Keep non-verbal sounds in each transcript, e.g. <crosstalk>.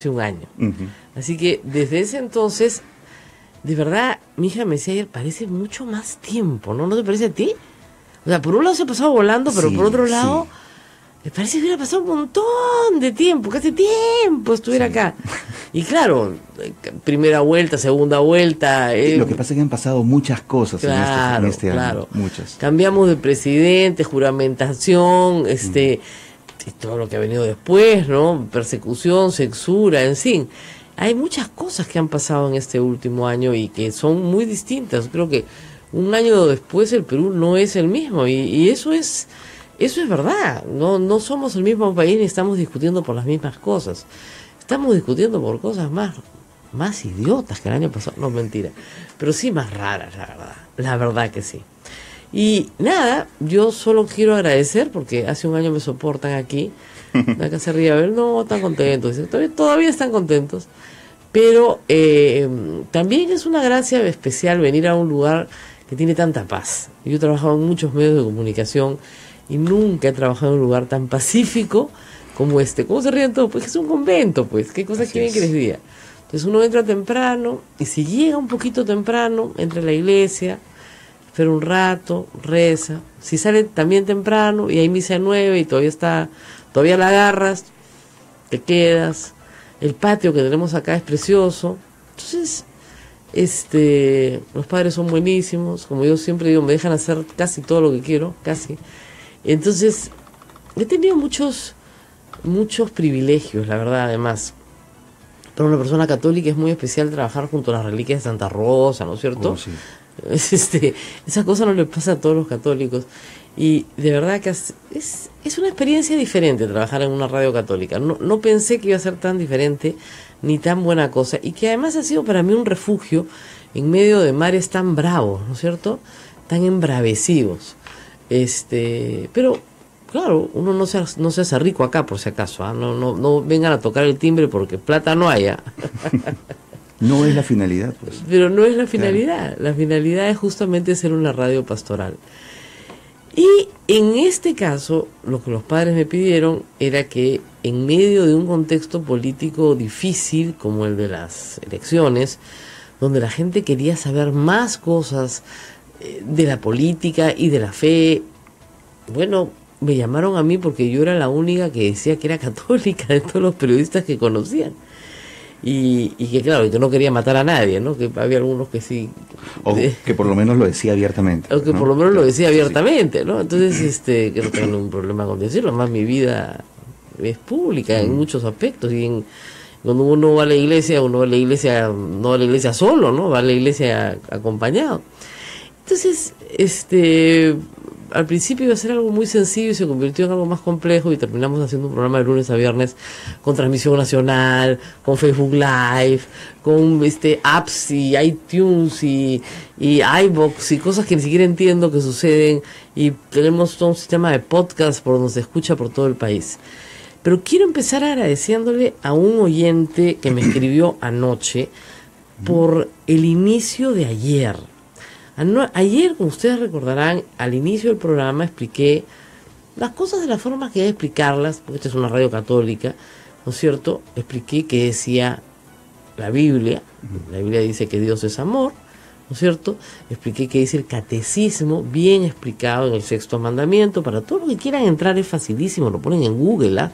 hace un año. Así que desde ese entonces, de verdad, mi hija me decía ayer, parece mucho más tiempo, ¿no? ¿No te parece a ti? O sea, por un lado se ha pasado volando, pero Sí, por otro sí. lado, me parece que hubiera pasado un montón de tiempo, que hace tiempo estuviera Sí. acá. Y claro, eh, primera vuelta, segunda vuelta. eh, Lo que pasa es que han pasado muchas cosas en este- en este, claro. año. Muchas. Cambiamos de presidente, juramentación, este, todo lo que ha venido después, ¿no? Persecución, censura, en fin. Hay muchas cosas que han pasado en este último año y que son muy distintas. Creo que un año después el Perú no es el mismo y, eso es eso es verdad. No no somos el mismo país ni estamos discutiendo por las mismas cosas. Estamos discutiendo por cosas más más idiotas que el año pasado. No, mentira. Pero sí más raras, la verdad. La verdad que sí. Y nada, yo solo quiero agradecer porque hace un año me soportan aquí. Acá se ríe a ver, no, están contentos. Todavía, todavía están contentos. Pero eh, también es una gracia especial venir a un lugar que tiene tanta paz. Yo he trabajado en muchos medios de comunicación y nunca he trabajado en un lugar tan pacífico como este. ¿Cómo se ríen todos? Pues es un convento, pues. ¿Qué cosas Así quieren es. que les diga? Entonces uno entra temprano y si llega un poquito temprano, entra a la iglesia, espera un rato, reza. Si sale también temprano y hay misa nueve y todavía está, todavía la agarras, te quedas. El patio que tenemos acá es precioso. Entonces, este, los padres son buenísimos, como yo siempre digo, me dejan hacer casi todo lo que quiero, casi. Entonces, he tenido muchos, muchos privilegios, la verdad, además. Para una persona católica es muy especial trabajar junto a las reliquias de Santa Rosa, ¿no es cierto? Oh, sí. <laughs> Es, este, esa cosa no le pasa a todos los católicos. Y de verdad que es, es, es una experiencia diferente trabajar en una radio católica. No, no pensé que iba a ser tan diferente ni tan buena cosa. Y que además ha sido para mí un refugio en medio de mares tan bravos, ¿no es cierto? Tan embravecidos. Este, pero claro, uno no se, no se hace rico acá por si acaso. ¿ah? No, no, no vengan a tocar el timbre porque plata no haya. <laughs> No es la finalidad, pues. Pero no es la finalidad. La finalidad es justamente ser una radio pastoral. Y en este caso, lo que los padres me pidieron era que en medio de un contexto político difícil como el de las elecciones, donde la gente quería saber más cosas eh, de la política y de la fe, bueno, me llamaron a mí porque yo era la única que decía que era <laughs> católica de todos los periodistas que conocían. Y, y que claro, que no quería matar a nadie, ¿no? Que había algunos que sí. O de- que por lo menos lo decía abiertamente. o que ¿no? por lo menos lo decía Sí. abiertamente, ¿no? Entonces, este, que no tengo ningún problema con decirlo, además mi vida es pública en muchos aspectos y en, cuando uno va a la iglesia, uno va a la iglesia, no va a la iglesia solo, ¿no? Va a la iglesia acompañado. Entonces, este, al principio iba a ser algo muy sencillo y se convirtió en algo más complejo y terminamos haciendo un programa de lunes a viernes con transmisión nacional, con Facebook Live, con este apps y iTunes y, y iBox y cosas que ni siquiera entiendo que suceden y tenemos todo un sistema de podcast por donde se escucha por todo el país. Pero quiero empezar agradeciéndole a un oyente que me escribió anoche por el inicio de ayer. Ayer, como ustedes recordarán, al inicio del programa expliqué las cosas de la forma que hay de explicarlas, porque esta es una radio católica, ¿no es cierto? Expliqué que decía la Biblia, la Biblia dice que Dios es amor, ¿no es cierto? Expliqué que dice el catecismo, bien explicado en el sexto mandamiento, para todos los que quieran entrar es facilísimo, lo ponen en Google, ¿ah?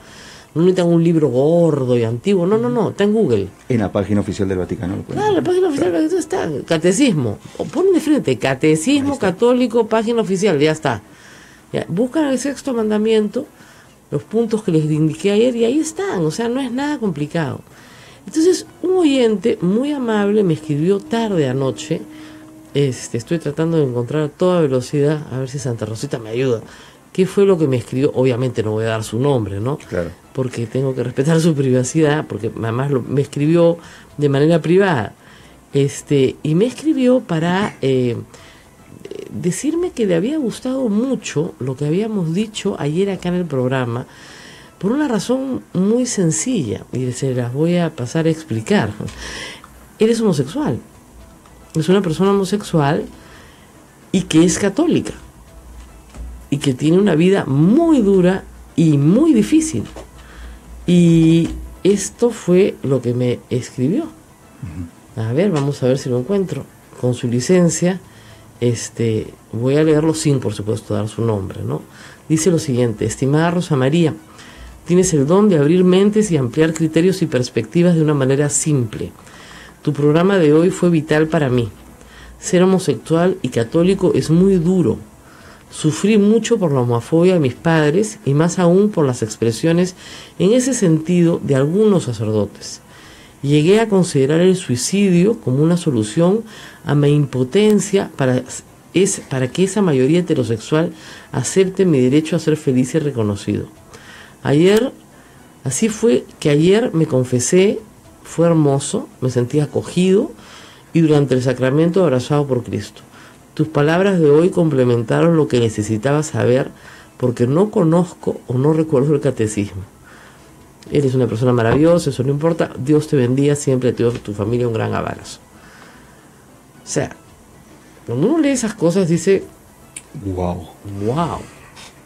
No necesitan un libro gordo y antiguo, no, no, no, está en Google. En la página oficial del Vaticano. lo Claro, la ver. página oficial Claro. eso está, catecismo. O ponen de frente, catecismo católico, página oficial, ya está. Ya, buscan el sexto mandamiento, los puntos que les indiqué ayer, y ahí están, o sea, no es nada complicado. Entonces, un oyente muy amable me escribió tarde anoche, este, estoy tratando de encontrar a toda velocidad, a ver si Santa Rosita me ayuda. ¿Qué fue lo que me escribió? Obviamente no voy a dar su nombre, ¿no? Claro. Porque tengo que respetar su privacidad, porque además lo- me escribió de manera privada. Este, y me escribió para eh, decirme que le había gustado mucho lo que habíamos dicho ayer acá en el programa, por una razón muy sencilla, y se las voy a pasar a explicar. Él es homosexual, es una persona homosexual y que es católica, y que tiene una vida muy dura y muy difícil. Y esto fue lo que me escribió. A ver, vamos a ver si lo encuentro. Con su licencia, este, voy a leerlo sin, por supuesto, dar su nombre, ¿no? Dice lo siguiente, estimada Rosa María, tienes el don de abrir mentes y ampliar criterios y perspectivas de una manera simple. Tu programa de hoy fue vital para mí. Ser homosexual y católico es muy duro. Sufrí mucho por la homofobia de mis padres y más aún por las expresiones en ese sentido de algunos sacerdotes. Llegué a considerar el suicidio como una solución a mi impotencia para, es, para que esa mayoría heterosexual acepte mi derecho a ser feliz y reconocido. Ayer, así fue que ayer me confesé, fue hermoso, me sentí acogido y durante el sacramento abrazado por Cristo. Tus palabras de hoy complementaron lo que necesitaba saber porque no conozco o no recuerdo el catecismo. Eres una persona maravillosa, eso no importa. Dios te bendiga siempre, te tu familia un gran abrazo. O sea, cuando uno lee esas cosas dice, wow. Wow.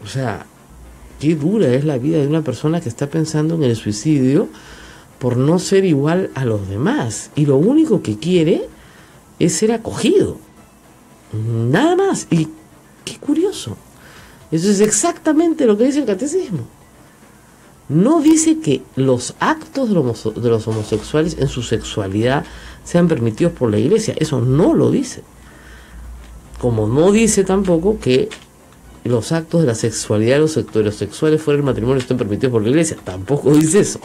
O sea, qué dura es la vida de una persona que está pensando en el suicidio por no ser igual a los demás. Y lo único que quiere es ser acogido. Nada más. Y qué curioso. Eso es exactamente lo que dice el catecismo no dice que los actos de los homosexuales en su sexualidad sean permitidos por la iglesia. Eso no lo dice. Como no dice tampoco que los actos de la sexualidad de los heterosexuales fuera del matrimonio estén permitidos por la iglesia. Tampoco dice eso.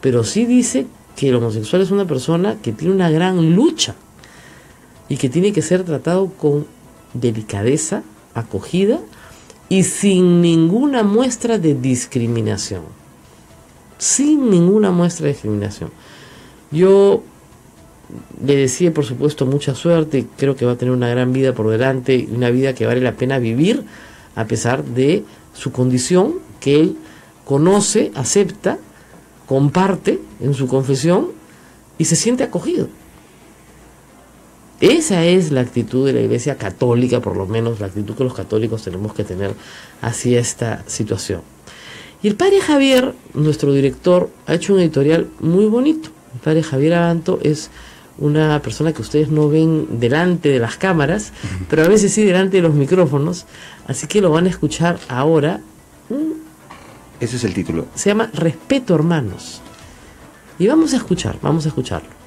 Pero sí dice que el homosexual es una persona que tiene una gran lucha y que tiene que ser tratado con delicadeza, acogida y sin ninguna muestra de discriminación. Sin ninguna muestra de discriminación. Yo le decía, por supuesto, mucha suerte, creo que va a tener una gran vida por delante, una vida que vale la pena vivir a pesar de su condición, que él conoce, acepta, comparte en su confesión y se siente acogido. Esa es la actitud de la Iglesia católica, por lo menos la actitud que los católicos tenemos que tener hacia esta situación. Y el padre Javier, nuestro director, ha hecho un editorial muy bonito. El padre Javier Abanto es una persona que ustedes no ven delante de las cámaras, pero a veces sí delante de los micrófonos, así que lo van a escuchar ahora. Ese es el título. Se llama Respeto Hermanos. Y vamos a escuchar, vamos a escucharlo.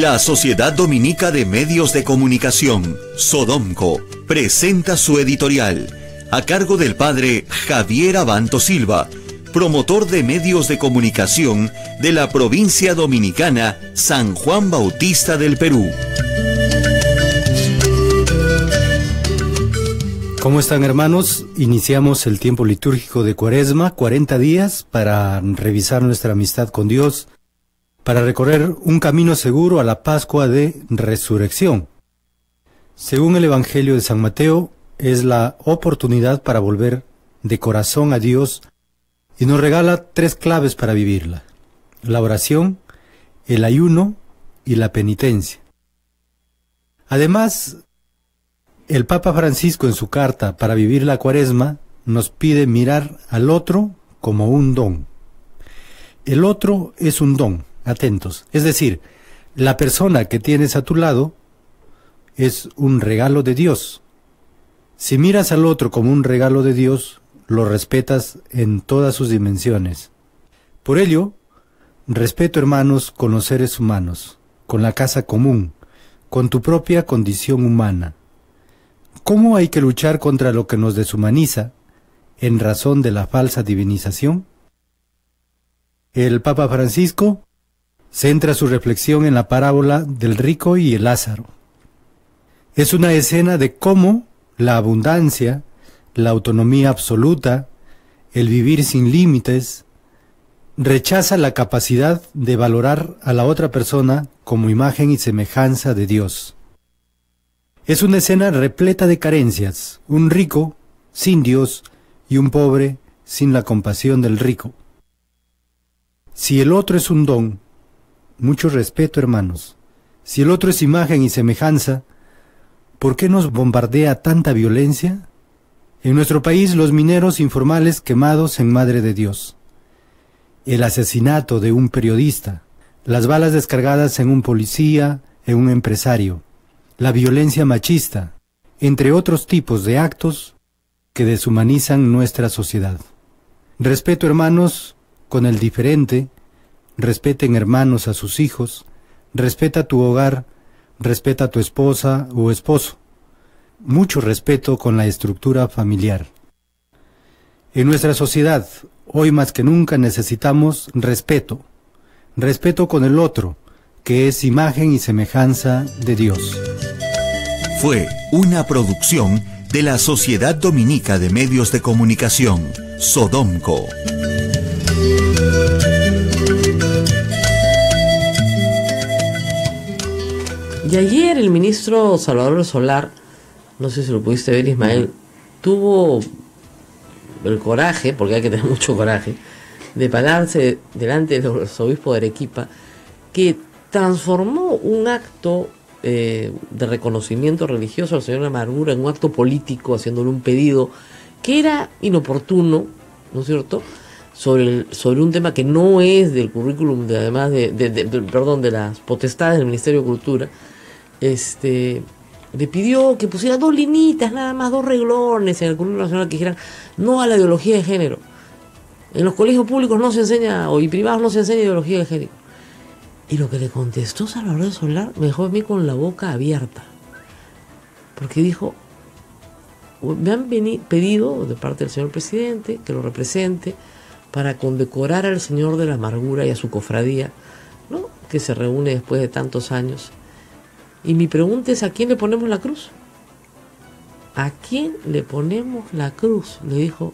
La Sociedad Dominica de Medios de Comunicación, Sodomco, presenta su editorial a cargo del padre Javier Abanto Silva, promotor de medios de comunicación de la provincia dominicana San Juan Bautista del Perú. ¿Cómo están hermanos? Iniciamos el tiempo litúrgico de Cuaresma, 40 días para revisar nuestra amistad con Dios para recorrer un camino seguro a la Pascua de Resurrección. Según el Evangelio de San Mateo, es la oportunidad para volver de corazón a Dios y nos regala tres claves para vivirla. La oración, el ayuno y la penitencia. Además, el Papa Francisco en su carta para vivir la cuaresma nos pide mirar al otro como un don. El otro es un don atentos. Es decir, la persona que tienes a tu lado es un regalo de Dios. Si miras al otro como un regalo de Dios, lo respetas en todas sus dimensiones. Por ello, respeto hermanos con los seres humanos, con la casa común, con tu propia condición humana. ¿Cómo hay que luchar contra lo que nos deshumaniza en razón de la falsa divinización? El Papa Francisco centra su reflexión en la parábola del rico y el Lázaro. Es una escena de cómo la abundancia, la autonomía absoluta, el vivir sin límites, rechaza la capacidad de valorar a la otra persona como imagen y semejanza de Dios. Es una escena repleta de carencias, un rico sin Dios y un pobre sin la compasión del rico. Si el otro es un don, mucho respeto, hermanos. Si el otro es imagen y semejanza, ¿por qué nos bombardea tanta violencia? En nuestro país, los mineros informales quemados en Madre de Dios. El asesinato de un periodista. Las balas descargadas en un policía, en un empresario. La violencia machista, entre otros tipos de actos que deshumanizan nuestra sociedad. Respeto, hermanos, con el diferente, respeten hermanos a sus hijos, respeta tu hogar, respeta a tu esposa o esposo mucho respeto con la estructura familiar. En nuestra sociedad, hoy más que nunca necesitamos respeto, respeto con el otro, que es imagen y semejanza de Dios. Fue una producción de la Sociedad Dominica de Medios de Comunicación, Sodomco. Y ayer el ministro Salvador Solar no sé si lo pudiste ver Ismael, tuvo el coraje, porque hay que tener <laughs> mucho coraje, de pararse delante del arzobispo de Arequipa, que transformó un acto eh, de reconocimiento religioso al señor Amargura en un acto político, haciéndole un pedido que era inoportuno, ¿no es cierto?, sobre, un tema que no es del currículum, de, además de, perdón, de las potestades del Ministerio de Cultura, este le pidió que pusiera dos linitas, nada más, dos reglones en el currículo nacional que dijeran no a la ideología de género. En los colegios públicos no se enseña, o y privados no se enseña ideología de género. Y lo que le contestó Salvador Solar me dejó a mí con la boca abierta. Porque dijo, me han pedido de parte del señor presidente que lo represente para condecorar al señor de la amargura y a su cofradía, ¿no? que se reúne después de tantos años y mi pregunta es, ¿a quién le ponemos la cruz? ¿A quién le ponemos la cruz? Le dijo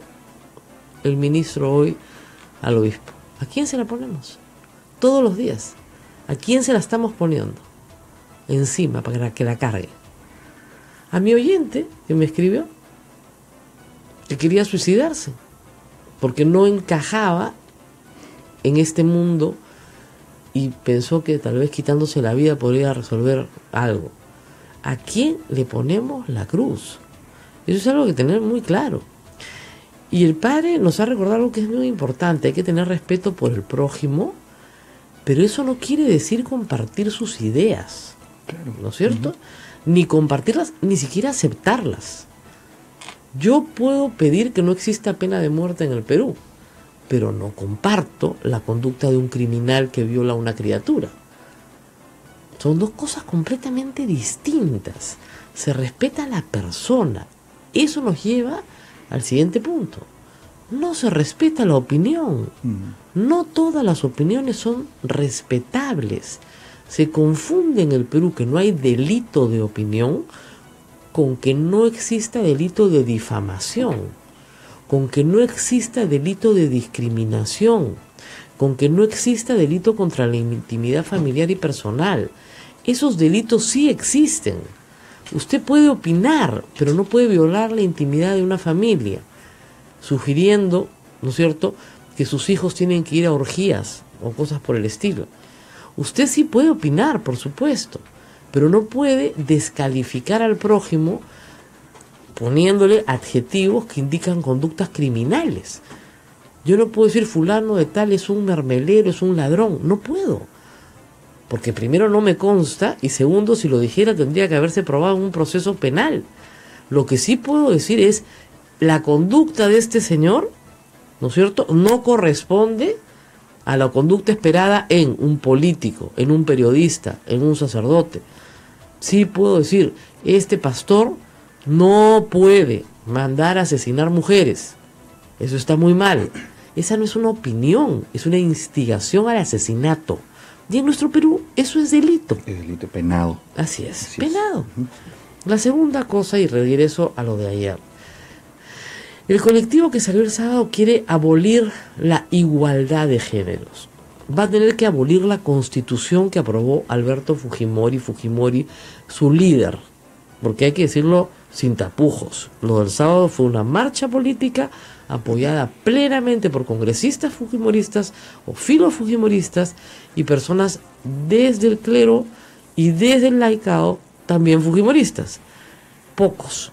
el ministro hoy al obispo. ¿A quién se la ponemos? Todos los días. ¿A quién se la estamos poniendo? Encima, para que la cargue. A mi oyente que me escribió, que quería suicidarse, porque no encajaba en este mundo y pensó que tal vez quitándose la vida podría resolver algo. ¿A quién le ponemos la cruz? Eso es algo que tener muy claro. Y el Padre nos ha recordado algo que es muy importante, hay que tener respeto por el prójimo, pero eso no quiere decir compartir sus ideas, ¿no es cierto? Ni compartirlas, ni siquiera aceptarlas. Yo puedo pedir que no exista pena de muerte en el Perú, pero no comparto la conducta de un criminal que viola a una criatura. Son dos cosas completamente distintas. Se respeta a la persona. Eso nos lleva al siguiente punto. No se respeta la opinión. Mm. No todas las opiniones son respetables. Se confunde en el Perú que no hay delito de opinión con que no exista delito de difamación con que no exista delito de discriminación, con que no exista delito contra la intimidad familiar y personal. Esos delitos sí existen. Usted puede opinar, pero no puede violar la intimidad de una familia, sugiriendo, ¿no es cierto?, que sus hijos tienen que ir a orgías o cosas por el estilo. Usted sí puede opinar, por supuesto, pero no puede descalificar al prójimo poniéndole adjetivos que indican conductas criminales. Yo no puedo decir fulano de tal es un mermelero, es un ladrón. No puedo. Porque primero no me consta y segundo, si lo dijera tendría que haberse probado en un proceso penal. Lo que sí puedo decir es la conducta de este señor, ¿no es cierto?, no corresponde a la conducta esperada en un político, en un periodista, en un sacerdote. Sí puedo decir, este pastor no puede mandar a asesinar mujeres. Eso está muy mal. Esa no es una opinión, es una instigación al asesinato. Y en nuestro Perú eso es delito. Es delito penado. Así es, penado. La segunda cosa, y regreso a lo de ayer. El colectivo que salió el sábado quiere abolir la igualdad de géneros. Va a tener que abolir la constitución que aprobó Alberto Fujimori, Fujimori, su líder. Porque hay que decirlo sin tapujos. Lo del sábado fue una marcha política apoyada plenamente por congresistas fujimoristas o filofujimoristas y personas desde el clero y desde el laicado también fujimoristas. Pocos,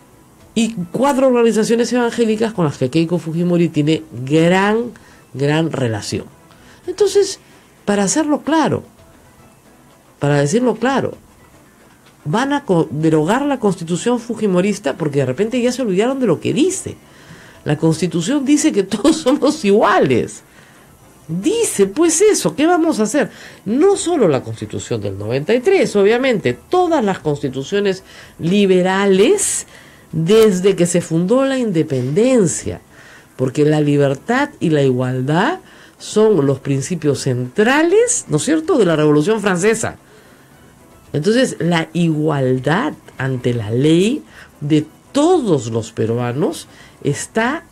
y cuatro organizaciones evangélicas con las que Keiko Fujimori tiene gran, gran relación. Entonces, para hacerlo claro, para decirlo claro, van a derogar la constitución fujimorista porque de repente ya se olvidaron de lo que dice. La constitución dice que <laughs> todos somos iguales. Dice pues eso, ¿qué vamos a hacer? No solo la constitución del 93, obviamente, todas las constituciones liberales desde que se fundó la independencia, porque la libertad y la igualdad son los principios centrales, ¿no es cierto?, de la Revolución Francesa. Entonces, la igualdad ante la ley de todos los peruanos está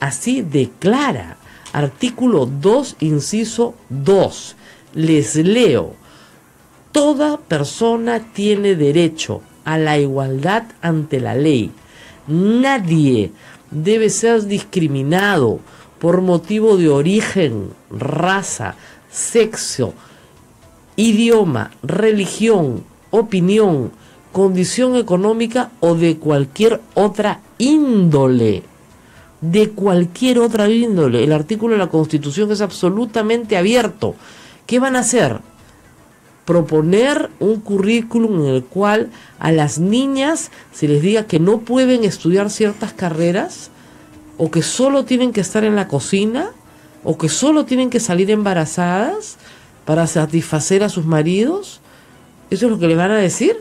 así de clara. Artículo 2, inciso 2. Les leo. Toda persona tiene derecho a la igualdad ante la ley. Nadie debe ser discriminado por motivo de origen, raza, sexo, idioma, religión, opinión, condición económica o de cualquier otra índole. De cualquier otra índole. El artículo de la Constitución es absolutamente abierto. ¿Qué van a hacer? Proponer un currículum en el cual a las niñas se les diga que no pueden estudiar ciertas carreras o que solo tienen que estar en la cocina o que solo tienen que salir embarazadas para satisfacer a sus maridos? ¿Eso es lo que le van a decir?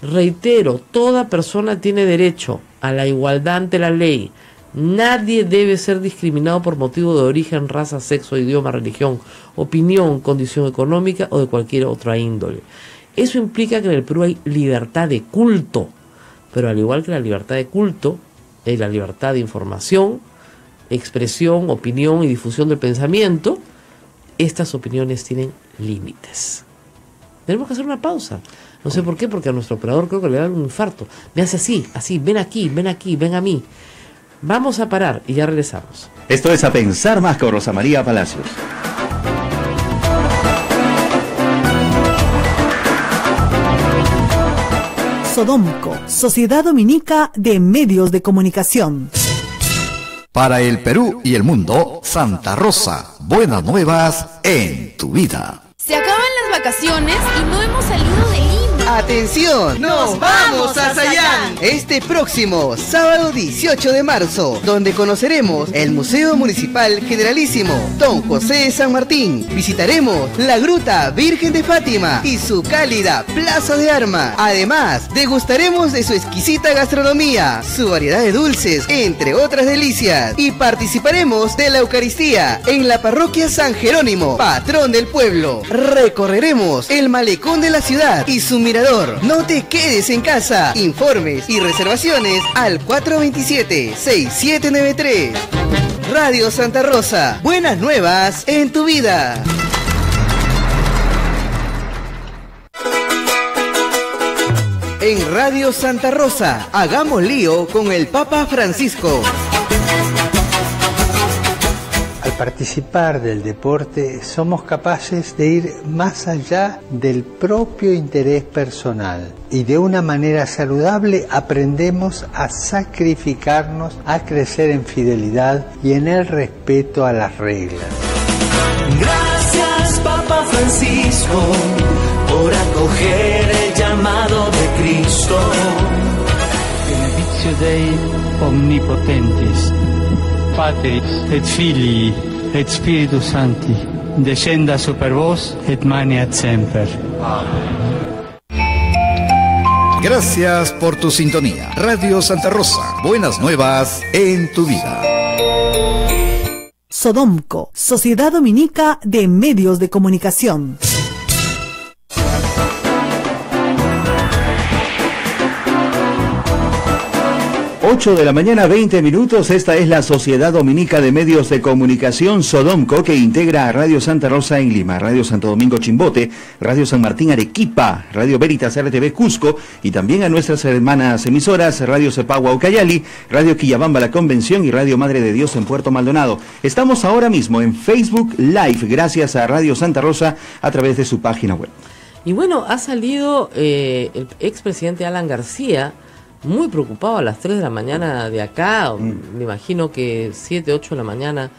Reitero, toda persona tiene derecho a la igualdad ante la ley. Nadie debe ser discriminado por motivo de origen, raza, sexo, idioma, religión, opinión, condición económica o de cualquier otra índole. Eso implica que en el Perú hay libertad de culto, pero al igual que la libertad de culto, hay la libertad de información, expresión, opinión y difusión del pensamiento, estas opiniones tienen límites. Tenemos que hacer una pausa. No sé por qué, porque a nuestro operador creo que le da un infarto. Me hace así, así, ven aquí, ven aquí, ven a mí. Vamos a parar y ya regresamos. Esto es A Pensar Más con Rosa María Palacios. Sodomco, Sociedad Dominica de Medios de Comunicación. Para el Perú y el mundo, Santa Rosa, buenas nuevas en tu vida. Se acaban las vacaciones y no hemos salido de ¡Atención! ¡Nos vamos a Sayán! Este próximo sábado 18 de marzo, donde conoceremos el Museo Municipal Generalísimo Don José de San Martín. Visitaremos la Gruta Virgen de Fátima y su cálida Plaza de Armas. Además, degustaremos de su exquisita gastronomía, su variedad de dulces, entre otras delicias. Y participaremos de la Eucaristía en la Parroquia San Jerónimo, patrón del pueblo. Recorreremos el malecón de la ciudad y su no te quedes en casa. Informes y reservaciones al 427-6793. Radio Santa Rosa. Buenas nuevas en tu vida. En Radio Santa Rosa, hagamos lío con el Papa Francisco participar del deporte somos capaces de ir más allá del propio interés personal y de una manera saludable aprendemos a sacrificarnos, a crecer en fidelidad y en el respeto a las reglas. Gracias Papa Francisco por acoger el llamado de Cristo. Benedictio Dei Omnipotentes Patris et Filii et Spiritus Sancti, descenda super vos et maniat semper. Gracias por tu sintonía. Radio Santa Rosa, buenas nuevas en tu vida. Sodomco, Sociedad Dominica de Medios de Comunicación. 8 de la mañana, 20 minutos. Esta es la Sociedad Dominica de Medios de Comunicación Sodomco, que integra a Radio Santa Rosa en Lima, Radio Santo Domingo Chimbote, Radio San Martín Arequipa, Radio Veritas RTV Cusco y también a nuestras hermanas emisoras Radio Cepagua Ucayali, Radio Quillabamba La Convención y Radio Madre de Dios en Puerto Maldonado. Estamos ahora mismo en Facebook Live, gracias a Radio Santa Rosa a través de su página web. Y bueno, ha salido eh, el expresidente Alan García muy preocupado a las 3 de la mañana de acá, me imagino que 7, 8 de la mañana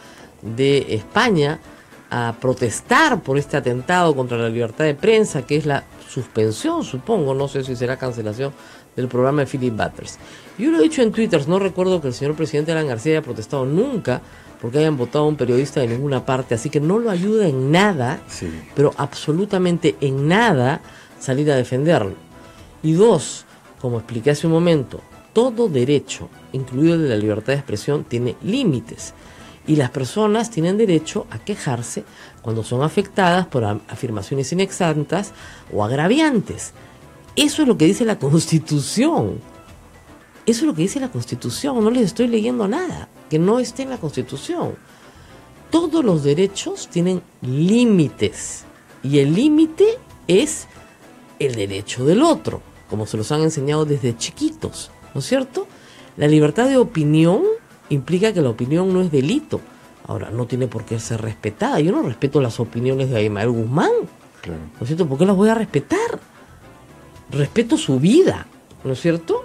de España, a protestar por este atentado contra la libertad de prensa, que es la suspensión, supongo, no sé si será cancelación del programa de Philip Butters. Yo lo he dicho en Twitter, no recuerdo que el señor presidente Alan García haya protestado nunca porque hayan votado a un periodista de ninguna parte, así que no lo ayuda en nada, pero absolutamente en nada salir a defenderlo. Y dos, como expliqué hace un momento, todo derecho, incluido el de la libertad de expresión, tiene límites. Y las personas tienen derecho a quejarse cuando son afectadas por afirmaciones inexactas o agraviantes. Eso es lo que dice la <laughs> Constitución. Eso es lo que dice la Constitución. No les estoy leyendo nada que no esté en la Constitución. Todos los derechos tienen límites. Y el límite es el derecho del otro, como se los han enseñado desde chiquitos. ¿No es cierto? La libertad de opinión implica que la opinión no es delito. Ahora, no tiene por qué ser respetada. Yo no respeto las opiniones de Aymael Guzmán. ¿No es cierto? ¿Por qué las voy a respetar? Respeto su vida, ¿no es cierto?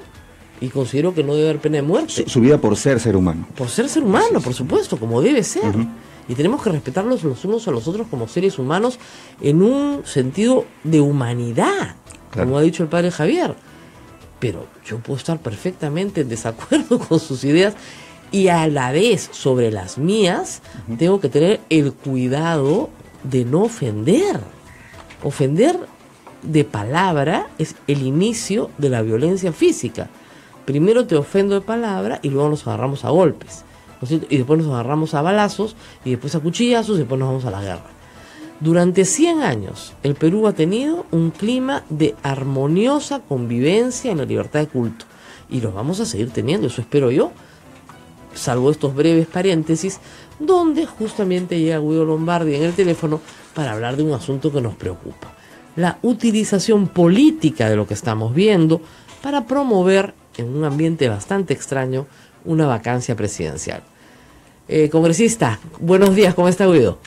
Y considero que no debe haber pena de muerte. Su, vida por ser ser humano. Por ser ser humano, por supuesto, como debe ser. Y tenemos que respetarlos los unos a los otros como seres humanos en un sentido de humanidad, como ha dicho el padre Javier. Pero yo puedo estar perfectamente en desacuerdo <laughs> con sus ideas y a la vez sobre las mías tengo que tener el cuidado de no ofender. Ofender de palabra es el inicio de la violencia física. Primero te ofendo de palabra y luego nos agarramos a golpes. Y después nos agarramos a balazos y después a cuchillazos y después nos vamos a la guerra. Durante 100 años el Perú ha tenido un clima de armoniosa convivencia en la libertad de culto. Y lo vamos a seguir teniendo, eso espero yo salvo estos breves paréntesis, donde justamente llega Guido Lombardi en el teléfono para hablar de un asunto que nos preocupa. La utilización política de lo que estamos viendo para promover en un ambiente bastante extraño una vacancia presidencial. Eh, congresista, buenos días, ¿cómo está Guido?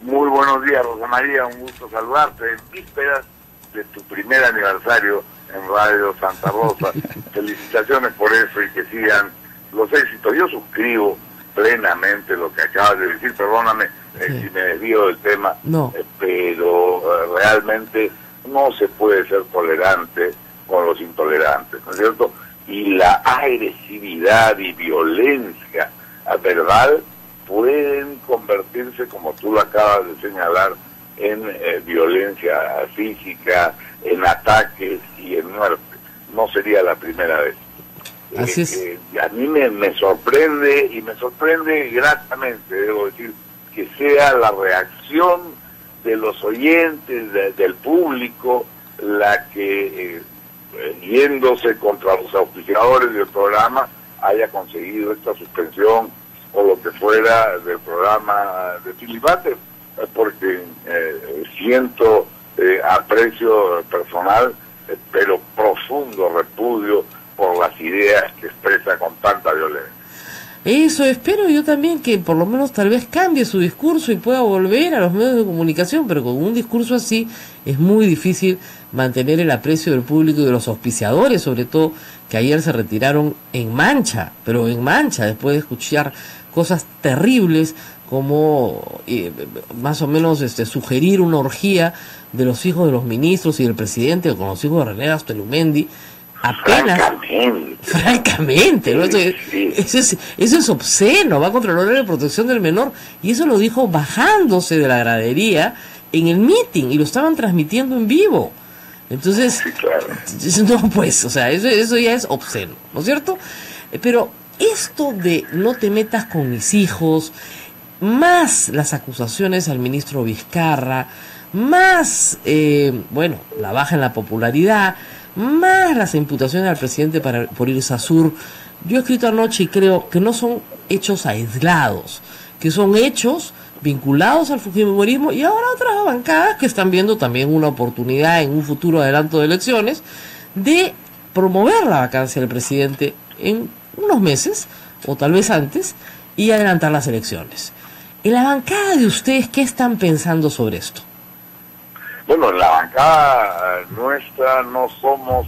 Muy buenos días, Rosa María, un gusto saludarte en vísperas de tu primer aniversario en Radio Santa Rosa. <laughs> Felicitaciones por eso y que sigan los éxitos. Yo suscribo plenamente lo que acabas de decir, perdóname eh, si me desvío del tema, eh, pero eh, realmente no se puede ser tolerante con los intolerantes, ¿no es cierto? Y la agresividad y violencia verbal pueden convertirse, como tú lo acabas de señalar, en violencia física, en ataques y en muerte. No sería la primera vez. Así es. Eh, a mí me, sorprende y me sorprende gratamente, debo decir, que sea la reacción de los oyentes, del público, la que, eh, yéndose contra los auspiciadores del programa, haya conseguido esta suspensión o lo que fuera del programa de Filibate, porque eh, siento aprecio personal, pero profundo repudio por las ideas que expresa con tanta violencia. Eso espero yo también que por lo menos tal vez cambie su discurso y pueda volver a los medios de comunicación, pero con un discurso así es muy difícil mantener el aprecio del público y de los auspiciadores, sobre todo que ayer se retiraron en mancha, pero en mancha, después de escuchar cosas terribles como eh, más o menos este, sugerir una orgía de los hijos de los ministros y del presidente con los hijos de René Gastelumendi apenas francamente, eso, es, eso, es, obsceno va contra el orden de protección del menor y eso lo dijo bajándose de la gradería en el meeting y lo estaban transmitiendo en vivo entonces no pues o sea eso, eso ya es obsceno ¿no es cierto? pero esto de no te metas con mis hijos más las acusaciones al ministro Vizcarra más eh, bueno la baja en la popularidad más las imputaciones al presidente para, por irse a Sur. Yo he escrito anoche y creo que no son hechos aislados, que son hechos vinculados al fujimorismo y ahora otras bancadas que están viendo también una oportunidad en un futuro adelanto de elecciones de promover la vacancia del presidente en unos meses o tal vez antes y adelantar las elecciones. En la bancada de ustedes, ¿qué están pensando sobre esto? Bueno, en la bancada nuestra no somos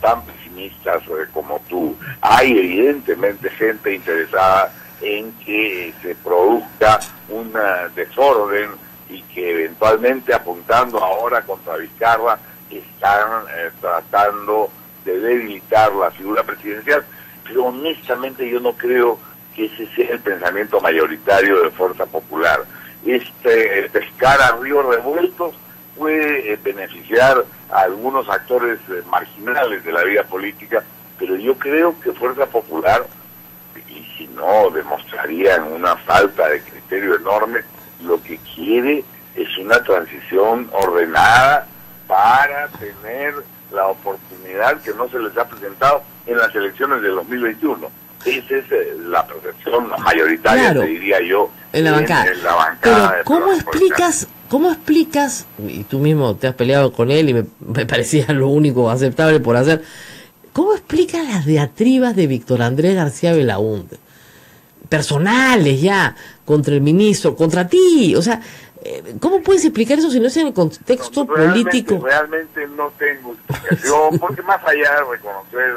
tan pesimistas eh, como tú. Hay evidentemente gente interesada en que se produzca un eh, desorden y que eventualmente apuntando ahora contra Vizcarra están eh, tratando de debilitar la figura presidencial, pero honestamente yo no creo que ese sea el pensamiento mayoritario de Fuerza Popular. Este pescar a ríos revueltos puede eh, beneficiar a algunos actores eh, marginales de la vida política, pero yo creo que Fuerza Popular, y si no demostrarían una falta de criterio enorme, lo que quiere es una transición ordenada para tener la oportunidad que no se les ha presentado en las elecciones del 2021. Esa es eh, la percepción mayoritaria, Claro. te diría yo, En la bancada. en la bancada Pero ¿cómo explicas, cómo explicas, y tú mismo te has peleado con él y me, <laughs> me parecía lo único aceptable por hacer, ¿cómo explicas las diatribas de Víctor Andrés García Belaúnde? Personales ya, contra el ministro, contra ti, o sea, eh, ¿cómo puedes explicar eso si no es en el contexto Realmente, político? realmente no tengo <laughs> explicación, porque más allá de reconocer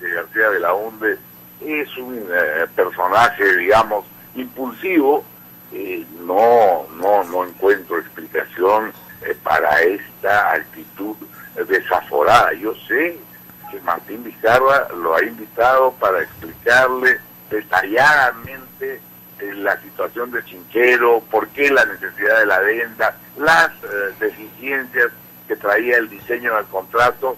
que García Belaunde es un eh, personaje, digamos, impulsivo, eh, no, no, no encuentro explicación eh, para esta actitud desaforada. Yo sé que Martín Vizcarra lo ha invitado para explicarle detalladamente eh, la situación de Chinchero, por qué la necesidad de la adenda, las eh, deficiencias que traía el diseño del contrato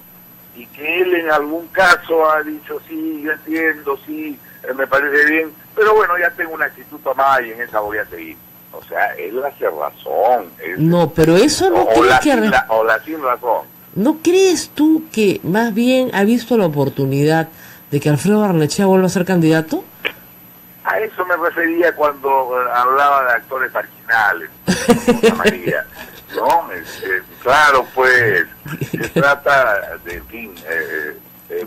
y que él en algún caso ha dicho, sí, yo entiendo, sí, eh, me parece bien, pero bueno, ya tengo una actitud tomada y en esa voy a seguir. O sea, él hace razón. es- No, pero eso no o, la crees que... sin, re- la- o la sin razón. ¿No crees tú que más bien ha visto la oportunidad de que Alfredo Barnechea vuelva a ser candidato? A eso me refería cuando eh, hablaba de actores marginales, <laughs> María. ¿No? Este, claro, pues, se <laughs> trata de, en fin, eh, eh,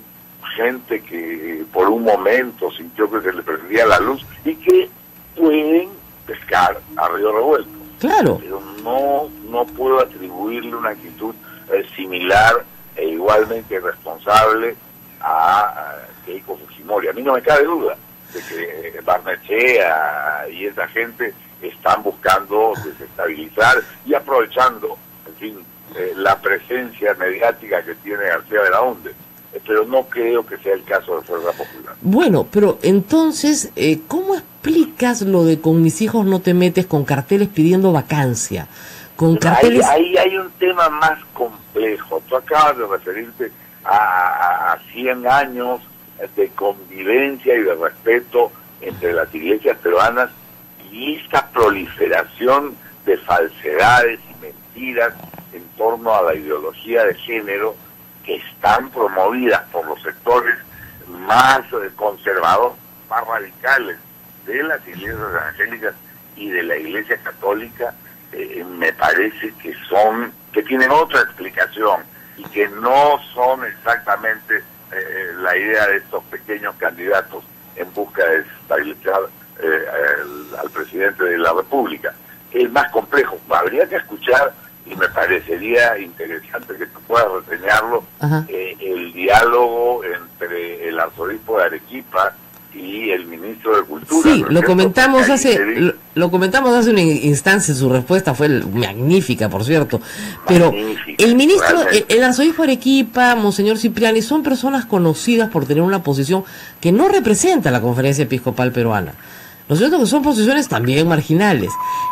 gente que por un momento sintió que se le prendía la luz y que pueden pescar a río revuelto. Claro. Pero no, no puedo atribuirle una actitud eh, similar e igualmente irresponsable a, Keiko Fujimori. A mí no me cabe duda de que eh, Barnechea y esa gente están buscando desestabilizar y aprovechando, en fin, eh, la presencia mediática que tiene García Belaunde. Eh, pero no creo que sea el caso de Fuerza Popular. Bueno, pero entonces, eh, ¿cómo explicas lo de con mis hijos no te metes con carteles pidiendo vacancia? Con Ahí, carteles... ahí hay un tema más complejo. Tú acabas de referirte a, a- a 100 años de convivencia y de respeto entre las iglesias peruanas y esta proliferación de falsedades y mentiras en torno a la ideología de género que están promovidas por los sectores más eh, conservadores, más radicales de las iglesias evangélicas y de la iglesia católica, eh, me parece que son, que tienen otra explicación y que no son exactamente eh, la idea de estos pequeños candidatos en busca de estabilizar eh, al, al presidente de la República. Es más complejo. Habría que escuchar, y me parecería interesante que tú puedas reseñarlo, eh, el diálogo entre el arzobispo de Arequipa y el ministro de Cultura. Sí, ¿no es lo comentamos hace lo, lo comentamos hace una instancia, su respuesta fue magnífica, por cierto. Pero Magnífica, el ministro, el, el arzobispo Arequipa, Monseñor Cipriani, son personas conocidas por tener una posición que no representa la conferencia episcopal peruana. ¿No es? Que son posiciones también marginales.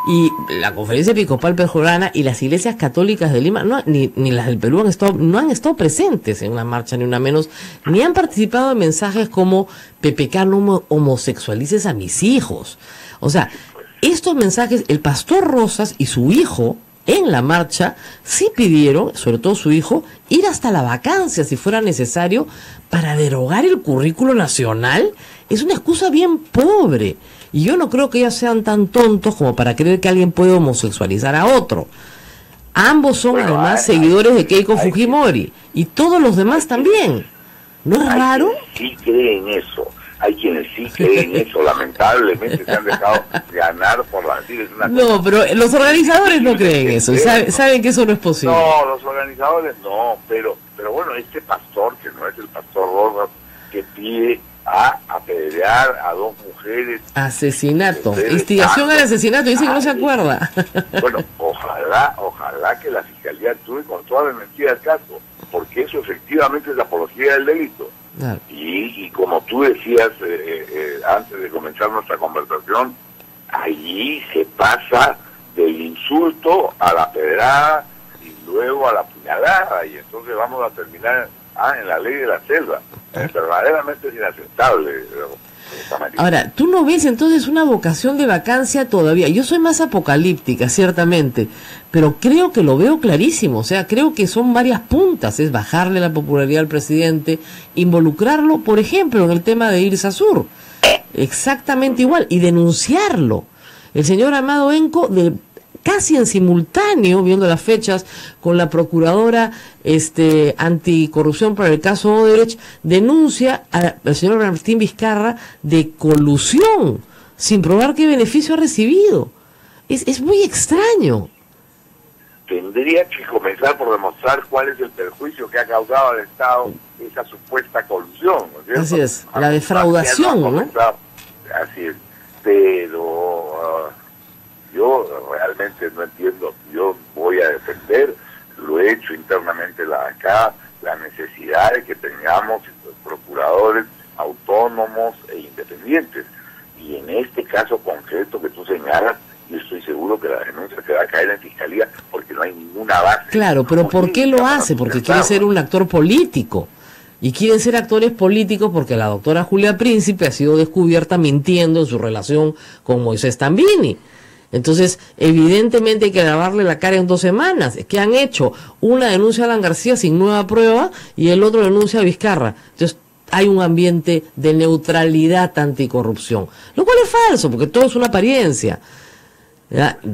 Y la conferencia episcopal peruana y las iglesias católicas de Lima, no, ni, ni las del Perú han estado, no han estado presentes en una marcha, ni una menos, ni han participado en mensajes como PPK no homo- homosexualices a mis hijos. O sea, estos mensajes, el pastor Rosas y su hijo en la marcha sí pidieron, sobre todo su hijo, ir hasta la vacancia si fuera necesario para derogar el currículo nacional. Es una excusa bien pobre. Y yo no creo que ellos sean tan tontos como para creer que alguien puede homosexualizar a otro. Ambos son Bueno, además hay- seguidores de Keiko hay Fujimori. Y todos los demás también. ¿No es raro? sí cree en eso. hay quienes sí <laughs> creen eso, lamentablemente se han dejado ganar por la es una No, pero los organizadores no creen eso, y sabe- saben que eso no es posible. No, los organizadores no, pero pero bueno, este pastor, que no es el pastor Rojas, que pide a apedrear a dos mujeres, Asesinato, instigación al asesinato, dice que no se acuerda. bueno, ojalá, ojalá que la fiscalía actúe con toda la energía del caso, porque eso efectivamente es la apología del delito. Claro. Y, y como tú decías eh, eh, eh, antes de comenzar nuestra conversación, allí se pasa del insulto a la pedrada y luego a la puñalada y entonces vamos a terminar ah, en la ley de la selva. Eh, verdaderamente es inaceptable. Ahora, tú no ves entonces una vocación de vacancia todavía. Yo soy más apocalíptica, ciertamente, pero creo que lo veo clarísimo. O sea, creo que son varias puntas. Es bajarle la popularidad al presidente, involucrarlo, por ejemplo, en el tema de Irsa Sur. Exactamente igual. Y denunciarlo. El señor Amado Enco, de, casi en simultáneo, viendo las fechas, con la procuradora este, anticorrupción para el caso Odebrecht, denuncia a- al señor Martín Vizcarra de colusión, sin probar qué beneficio ha recibido. Es, es muy extraño. Tendría que comenzar por demostrar cuál es el perjuicio que ha causado al Estado esa supuesta colusión. Así es, la defraudación, no. Así es, pero ah, yo realmente no entiendo, yo voy a defender, lo he hecho internamente la, acá, la necesidad de que tengamos procuradores autónomos e independientes. Y en este caso concreto que tú señalas, yo estoy seguro que la denuncia se va a caer en fiscalía porque no hay ninguna base. Claro, pero ¿por qué lo hace? Porque quiere ser un actor político. Y quieren ser actores políticos porque la doctora Julia Príncipe ha sido descubierta mintiendo en su relación con Moisés Tambini. Entonces, evidentemente hay que grabarle la cara en dos semanas. ¿Qué han hecho? Una denuncia a Alan García sin nueva prueba y el otro denuncia a Vizcarra. Entonces, hay un ambiente de neutralidad anticorrupción. Lo cual es falso, porque todo es una apariencia.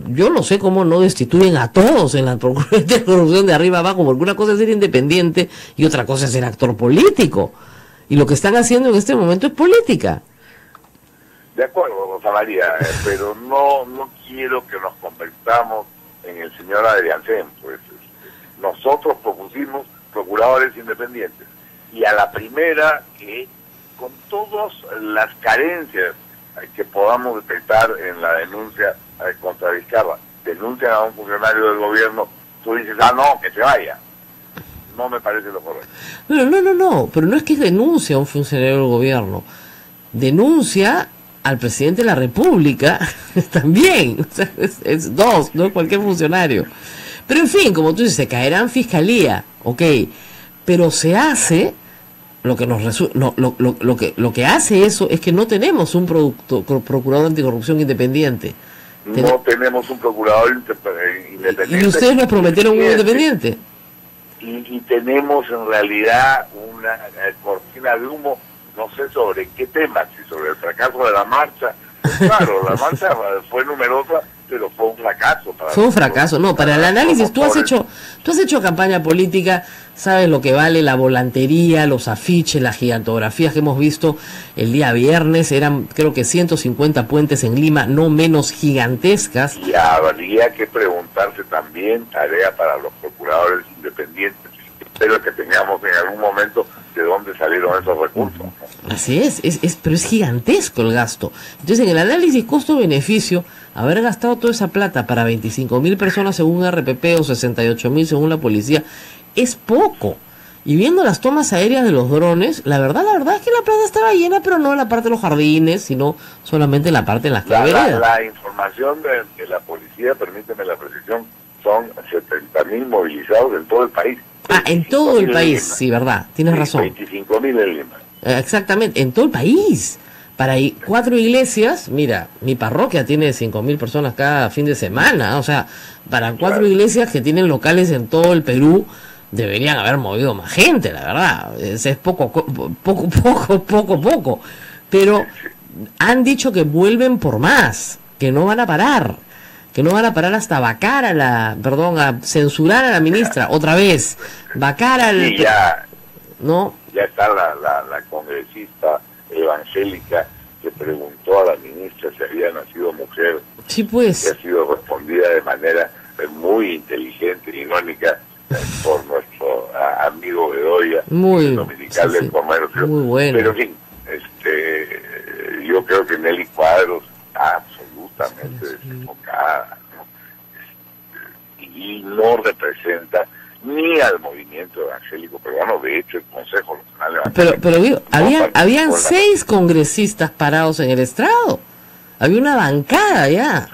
Yo no sé cómo no destituyen a todos en la Procuraduría de corrupción de arriba abajo, porque una cosa es ser independiente y otra cosa es ser actor político. Y lo que están haciendo en este momento es política. De acuerdo, Rosa María, eh, <laughs> pero no no quiero que nos convertamos en el señor Adrián pues nosotros propusimos procuradores independientes y a la primera que con todas las carencias eh, que podamos detectar en la denuncia eh, contra Vizcarra, denuncian a un funcionario del gobierno, tú dices, ah, no, que se vaya. No me parece lo correcto. No, no, no, no, pero no es que denuncia a un funcionario del gobierno, denuncia al presidente de la República <laughs> también, o sea, es, es dos, no cualquier funcionario. Pero en fin, como tú dices, se caerá en fiscalía, ok, pero se hace lo que nos resu- lo, lo, lo, lo que lo que hace eso es que no tenemos un producto, procurador anticorrupción independiente. No tenemos un procurador inde- independiente. Y ustedes nos prometieron un independiente. y, y tenemos en realidad una eh, cortina de humo, no sé sobre qué tema, si sobre el fracaso de la marcha. Pues claro, la marcha <laughs> fue numerosa, pero fue un fracaso. Para Fue un fracaso, no, para el análisis, tú has hecho, tú has hecho campaña política, sabes lo que vale la volantería, los afiches, las gigantografías que hemos visto el día viernes, eran creo que 150 puentes en Lima, no menos gigantescas. Y habría que preguntarse también, tarea para los procuradores independientes, espero que tengamos en algún momento de dónde salieron esos recursos. Así es, es, es, pero es gigantesco el gasto. Entonces, en el análisis costo-beneficio, haber gastado toda esa plata para 25 mil personas según RPP o 68 mil según la policía, es poco. Y viendo las tomas aéreas de los drones, la verdad, la verdad es que la plata estaba llena, pero no en la parte de los jardines, sino solamente en la parte en las que La, la, información de, de la policía, permíteme la precisión, son 70 mil movilizados en todo el país. Ah, en todo el 25.000 país, sí, verdad, tienes razón. 25 mil en Lima. Exactamente, en todo el país. Para cuatro iglesias, mira, mi parroquia tiene cinco mil personas cada fin de semana, o sea, para cuatro iglesias que tienen locales en todo el Perú, deberían haber movido más gente, la verdad. Es, es poco, co- poco, <laughs> poco, poco, poco. Pero han dicho que vuelven por más, que no van a parar, que no van a parar hasta vacar a la, perdón, a censurar a la ministra, otra vez, vacar al... Y ya, ¿No? ya está la, la, la congresista evangélica que preguntó a la ministra si había nacido mujer Sí, pues. que ha sido respondida de manera eh, muy inteligente y irónica por nuestro a- amigo Bedoya, Muy, dominical sí, del sí. comercio. Muy bueno. Pero en fin, este, yo creo que Nelly Cuadros está desenfocada ¿no? Este, y no representa ni al movimiento evangélico peruano, de hecho el Consejo Nacional Pero, Evangélico pero digo, había, habían seis congresistas parados en el estrado. Había una bancada ya.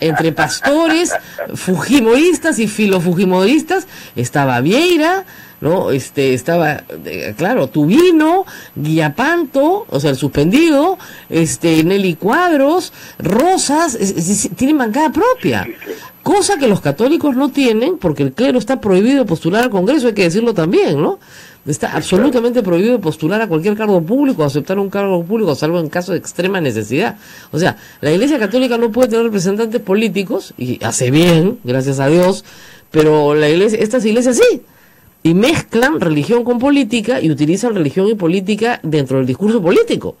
Entre pastores, fujimoristas y filofujimoristas, estaba Vieira, ¿no? Este, estaba, eh, claro, Tubino, Guiapanto, o sea, el suspendido, este, Nelly Cuadros, Rosas, tienen bancada propia. Cosa que los católicos no tienen, porque el clero está prohibido postular al Congreso, hay que decirlo también, ¿no? Está absolutamente prohibido postular a cualquier cargo público, aceptar un cargo público, salvo en caso de extrema necesidad. O sea, la Iglesia Católica no puede tener representantes políticos, y hace bien, gracias a Dios, pero la iglesia, estas iglesias sí. Y mezclan religión con política y utilizan religión y política dentro del discurso político.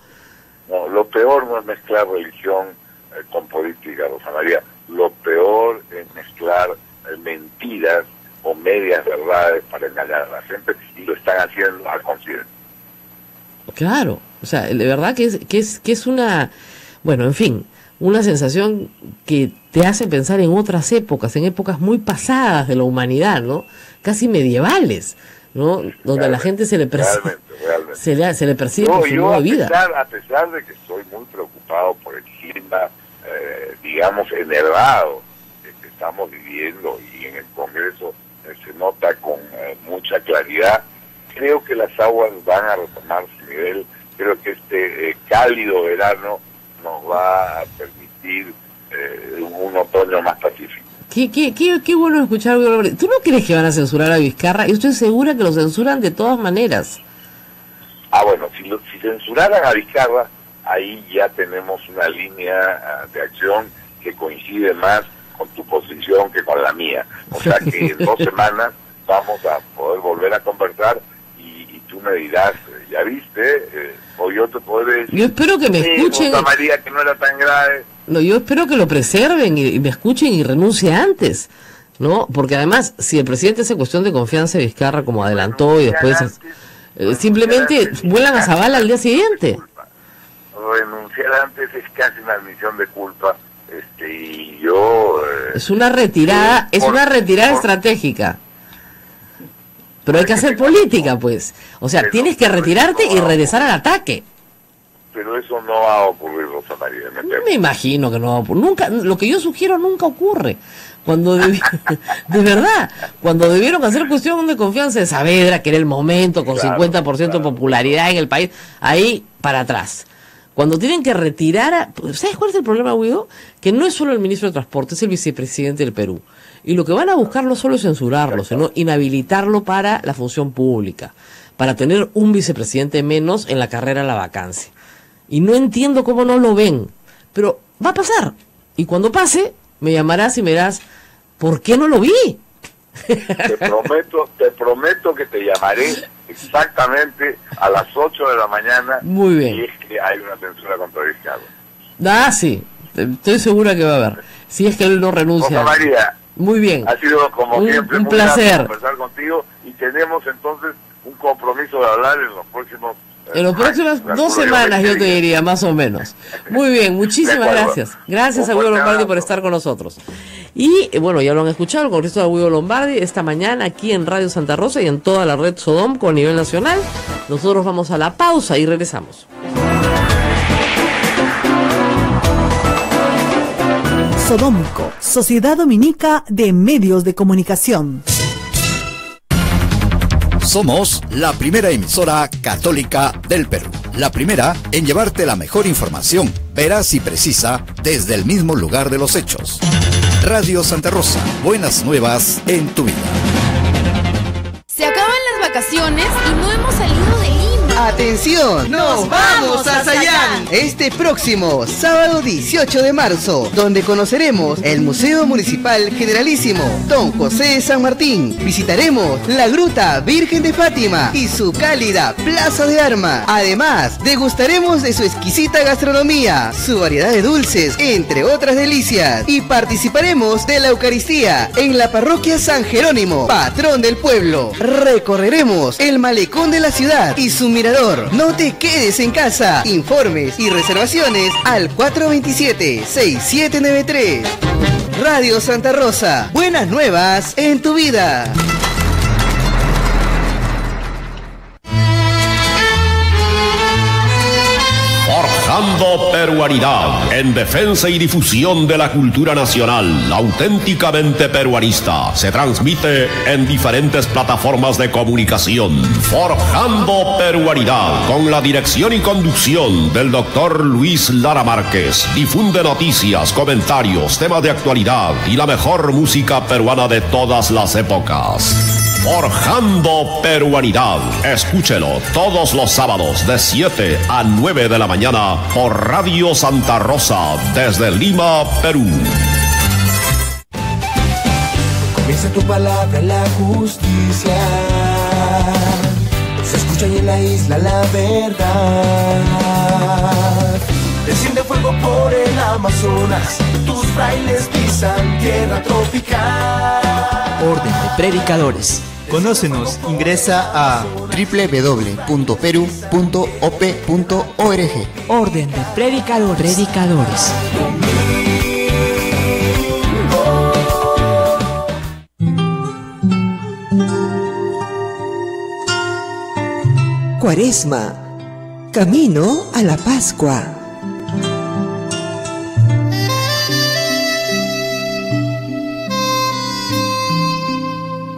No, lo peor no es mezclar religión eh, con política, Rosa María. Lo peor es mezclar eh, mentiras o medias verdades para engañar a la gente y lo están haciendo a conciencia. Claro, o sea, de verdad que es, que es, que es una, bueno, en fin, una sensación que te hace pensar en otras épocas, en épocas muy pasadas de la humanidad, ¿no? Casi medievales, ¿no? Donde a la gente se le realmente. se le, se le Yo, por su yo a, de vida. pesar, a pesar de que estoy muy preocupado por el clima, eh, digamos, enervado que que estamos viviendo y en el Congreso eh, se nota con eh, mucha claridad, creo que las aguas van a retomar su nivel, creo que este eh, cálido verano nos va a permitir eh, un otoño más pacífico. Qué, qué, qué, qué bueno escuchar. ¿Tú no crees que van a censurar a Vizcarra? Yo estoy segura que lo censuran de todas maneras. Ah, bueno, si, lo- si censuraran a Vizcarra, ahí ya tenemos una línea ah, de acción que coincide más con tu posición que con la mía. O sea que en dos <laughs> semanas vamos a poder volver a conversar y, y tú me dirás, ya viste, Eh, o yo te podré decir, Yo espero que me "Sí, escuchen. María, que no era tan grave. No, yo espero que lo preserven y, y me escuchen y renuncie antes, ¿no? Porque además, si el presidente hace cuestión de confianza de Vizcarra, como adelantó y después eh, simplemente vuelan a Zavala al día siguiente. Renunciar antes es casi una admisión de culpa. Este, y yo... eh, Es una retirada, es por- una retirada por- estratégica. Pero hay que hacer política, pues. O sea, tienes que retirarte y regresar al ataque. pero eso no va a ocurrir, Rosa María, me. Me imagino que no va a ocurrir. Nunca, lo que yo sugiero nunca ocurre. Cuando debi- <laughs> de verdad, cuando debieron hacer cuestión de confianza de Saavedra, que era el momento, con 50% de popularidad en el país, ahí para atrás. Cuando tienen que retirar a... ¿Sabes cuál es el problema, Guido? Que no es solo el ministro de Transporte, es el vicepresidente del Perú. Y lo que van a buscar no solo es censurarlo, sino inhabilitarlo para la función pública, para tener un vicepresidente menos en la carrera a la vacancia. Y no entiendo cómo no lo ven. Pero va a pasar. Y cuando pase, me llamarás y me dirás, ¿por qué no lo vi? Te prometo, te prometo que te llamaré exactamente a las 8 de la mañana. Muy bien. Y es que hay una censura contra Vizcarra. Ah, sí. Estoy segura que va a haber. Si es que él no renuncia. Rosa María, Muy bien. ha sido como Un- siempre un placer. conversar contigo y tenemos entonces un compromiso de hablar en los próximos eh, En las próximas dos semanas yo 20 te diría, más o menos. Muy bien, <laughs> muchísimas gracias. Gracias a Guido Lombardi por estar con nosotros. Y eh, bueno, ya lo han escuchado, el Congreso de Guido Lombardi esta mañana aquí en Radio Santa Rosa y en toda la red Sodom con nivel nacional. Nosotros vamos a la pausa y regresamos. Sodómico, Sociedad Dominica de Medios de Comunicación. Somos la primera emisora católica del Perú. La primera en llevarte la mejor información, veraz y precisa, desde el mismo lugar de los hechos. Radio Santa Rosa, buenas nuevas en tu vida. Se acaban las vacaciones y no. ¡Atención! ¡Nos vamos a Sayán! Este próximo sábado 18 de marzo, donde conoceremos el Museo Municipal Generalísimo Don José de San Martín. Visitaremos la Gruta Virgen de Fátima y su cálida Plaza de Armas. Además, degustaremos de su exquisita gastronomía, su variedad de dulces, entre otras delicias. Y participaremos de la Eucaristía en la parroquia San Jerónimo, patrón del pueblo. Recorreremos el malecón de la ciudad y su mirador. No te quedes en casa. Informes y reservaciones al 427-6793. Radio Santa Rosa. Buenas nuevas en tu vida. Forjando peruanidad en defensa y difusión de la cultura nacional auténticamente peruanista. Se transmite en diferentes plataformas de comunicación. Forjando peruanidad con la dirección y conducción del doctor Luis Lara Márquez. Difunde noticias, comentarios, temas de actualidad y la mejor música peruana de todas las épocas. Forjando Peruanidad. Escúchelo todos los sábados de 7 a 9 de la mañana por Radio Santa Rosa desde Lima, Perú. Comienza tu palabra la justicia. Se escucha ahí en la isla la verdad. Desciende fuego por el Amazonas. Tus frailes pisan tierra tropical. Orden de Predicadores. Conócenos, ingresa a www.peru.op.org. Orden de Predicadores. Predicadores. Cuaresma. Camino a la Pascua.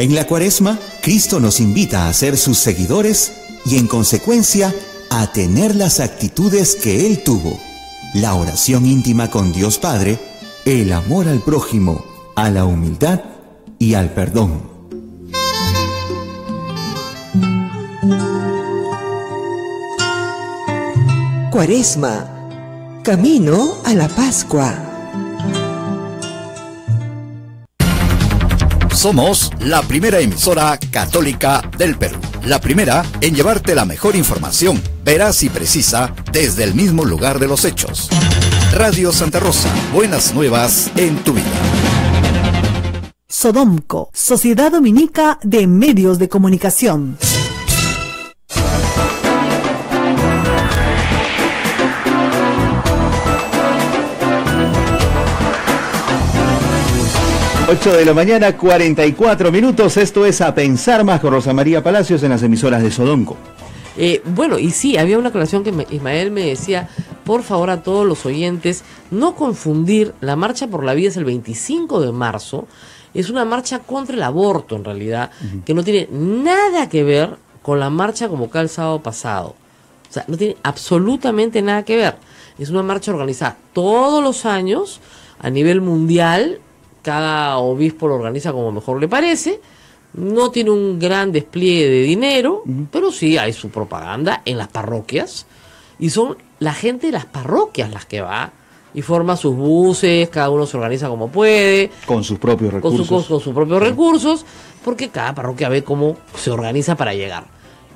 En la cuaresma, Cristo nos invita a ser sus seguidores y en consecuencia a tener las actitudes que Él tuvo. La oración íntima con Dios Padre, el amor al prójimo, a la humildad y al perdón. Cuaresma. Camino a la Pascua. Somos la primera emisora católica del Perú. La primera en llevarte la mejor información, veraz y precisa, desde el mismo lugar de los hechos. Radio Santa Rosa, buenas nuevas en tu vida. Sodomco, Sociedad Dominica de Medios de Comunicación. Ocho de la mañana, 44 minutos. Esto es A Pensar Más con Rosa María Palacios en las emisoras de Sodonco. Eh, bueno, y sí, había una aclaración que me- Ismael me decía, por favor a todos los oyentes, no confundir, la marcha por la vida es el 25 de marzo, es una marcha contra el aborto en realidad, que no tiene nada que ver con la marcha convocada el sábado pasado. O sea, no tiene absolutamente nada que ver. Es una marcha organizada todos los años a nivel mundial, cada obispo lo organiza como mejor le parece, no tiene un gran despliegue de dinero, pero sí hay su propaganda en las parroquias. Y son la gente de las parroquias las que va y forma sus buses, cada uno se organiza como puede, Con sus propios con, su- recursos. con- con sus propios recursos, porque cada parroquia ve cómo se organiza para llegar.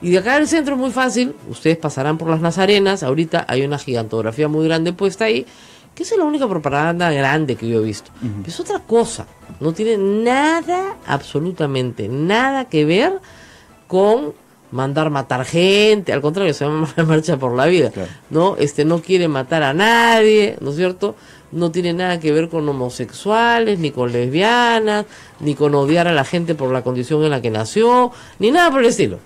Y de acá del centro es muy fácil, ustedes pasarán por las Nazarenas, ahorita hay una gigantografía muy grande puesta ahí, que es la única propaganda grande que yo he visto. Es otra cosa, no tiene nada, absolutamente nada que ver con mandar matar gente, al contrario, se llama <laughs> Marcha por la Vida, ¿no? Este no quiere matar a nadie, ¿no es cierto? No tiene nada que ver con homosexuales, ni con lesbianas, ni con odiar a la gente por la condición en la que nació, ni nada por el estilo.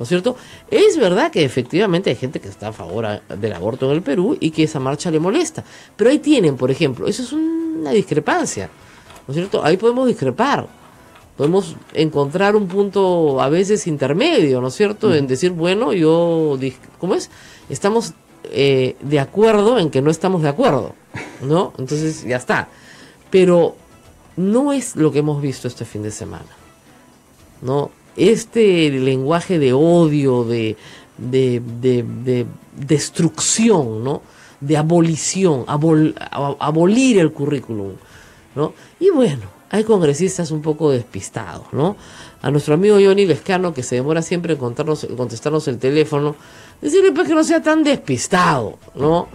¿No es cierto? Es verdad que efectivamente hay gente que está a favor a- del aborto en el Perú y que esa marcha le molesta. Pero ahí tienen, por ejemplo, eso es una discrepancia. ¿No es cierto? Ahí podemos discrepar. Podemos encontrar un punto a veces intermedio, ¿no es cierto? En decir, bueno, yo, ¿cómo es? Estamos eh, de acuerdo en que no estamos de acuerdo, ¿no? Entonces ya está. Pero no es lo que hemos visto este fin de semana. ¿no? Este lenguaje de odio, de, de, de- de destrucción, ¿no? De abolición, abolir el currículum, ¿no? Y bueno, hay congresistas un poco despistados, ¿no? A nuestro amigo Johnny Lescano, que se demora siempre en, contarnos, contestarnos el teléfono, decirle pues que no sea tan despistado, ¿no?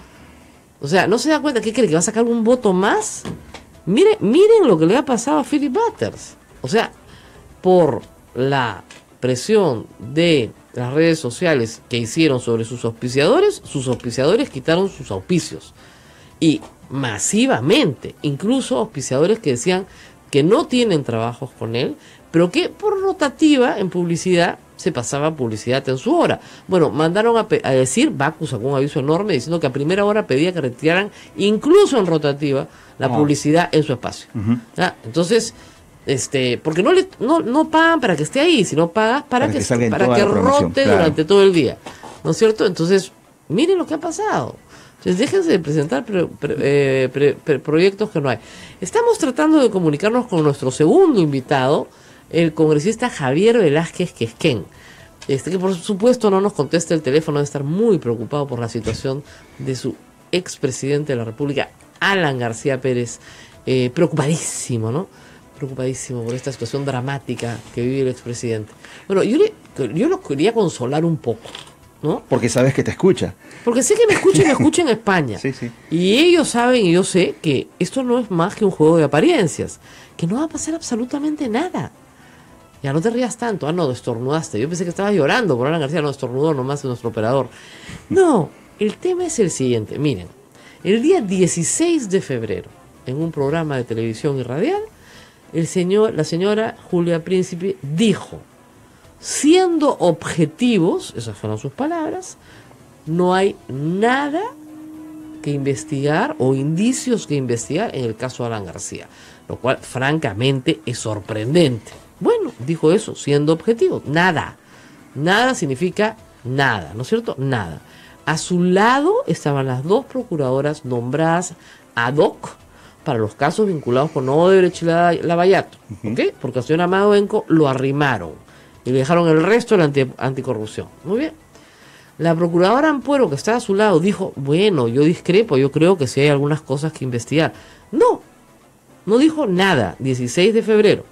O sea, ¿no se da cuenta que cree que va a sacar un voto más? Mire, miren lo que le ha pasado a Philip Butters. O sea, por la presión de las redes sociales que hicieron sobre sus auspiciadores, sus auspiciadores quitaron sus auspicios. Y masivamente, incluso auspiciadores que decían que no tienen trabajos con él, pero que por rotativa en publicidad se pasaba publicidad en su hora. Bueno, mandaron a, decir, Bacus sacó un aviso enorme diciendo que a primera hora pedía que retiraran, incluso en rotativa, la publicidad en su espacio. Ah, Entonces, este, porque no le no, no pagan para que esté ahí, sino pagas para, Para que, para que rote claro. durante todo el día. ¿No es cierto? Entonces, miren lo que ha pasado. Entonces, déjense de presentar pre- pre- eh, pre- proyectos que no hay. Estamos tratando de comunicarnos con nuestro segundo invitado, el congresista Javier Velázquez Quesquén. Este que por supuesto no nos contesta el teléfono, debe estar muy preocupado por la situación de su expresidente de la República, Alan García Pérez, eh, preocupadísimo, ¿no? Preocupadísimo por esta situación dramática que vive el expresidente. Bueno, yo, le- yo lo quería consolar un poco, ¿no? Porque sabes que te escucha. Porque sé que me escucha y me escucha en <laughs> España. Sí, sí. Y ellos saben y yo sé que esto no es más que un juego de apariencias, que no va a pasar absolutamente nada. Ya no te rías tanto. Ah, no, estornudaste. Yo pensé que estabas llorando por Alan García, no estornudó nomás nuestro operador. No, el tema es el siguiente. Miren, el día 16 de febrero, en un programa de televisión y radial, el señor, la señora Julia Príncipe dijo, siendo objetivos, esas fueron sus palabras, no hay nada que investigar o indicios que investigar en el caso Alan García, lo cual francamente es sorprendente. Bueno, dijo eso, siendo objetivo, nada. Nada significa nada, ¿no es cierto? Nada. A su lado estaban las dos procuradoras nombradas ad hoc para los casos vinculados con Odebrecht y la- Lavallato, ¿ok? Porque al señor Amado Enco lo arrimaron y le dejaron el resto de la anti- anticorrupción. Muy bien. La procuradora Ampuero, que está a su lado, dijo, bueno, yo discrepo, yo creo que sí hay algunas cosas que investigar. No, no dijo nada. 16 de febrero.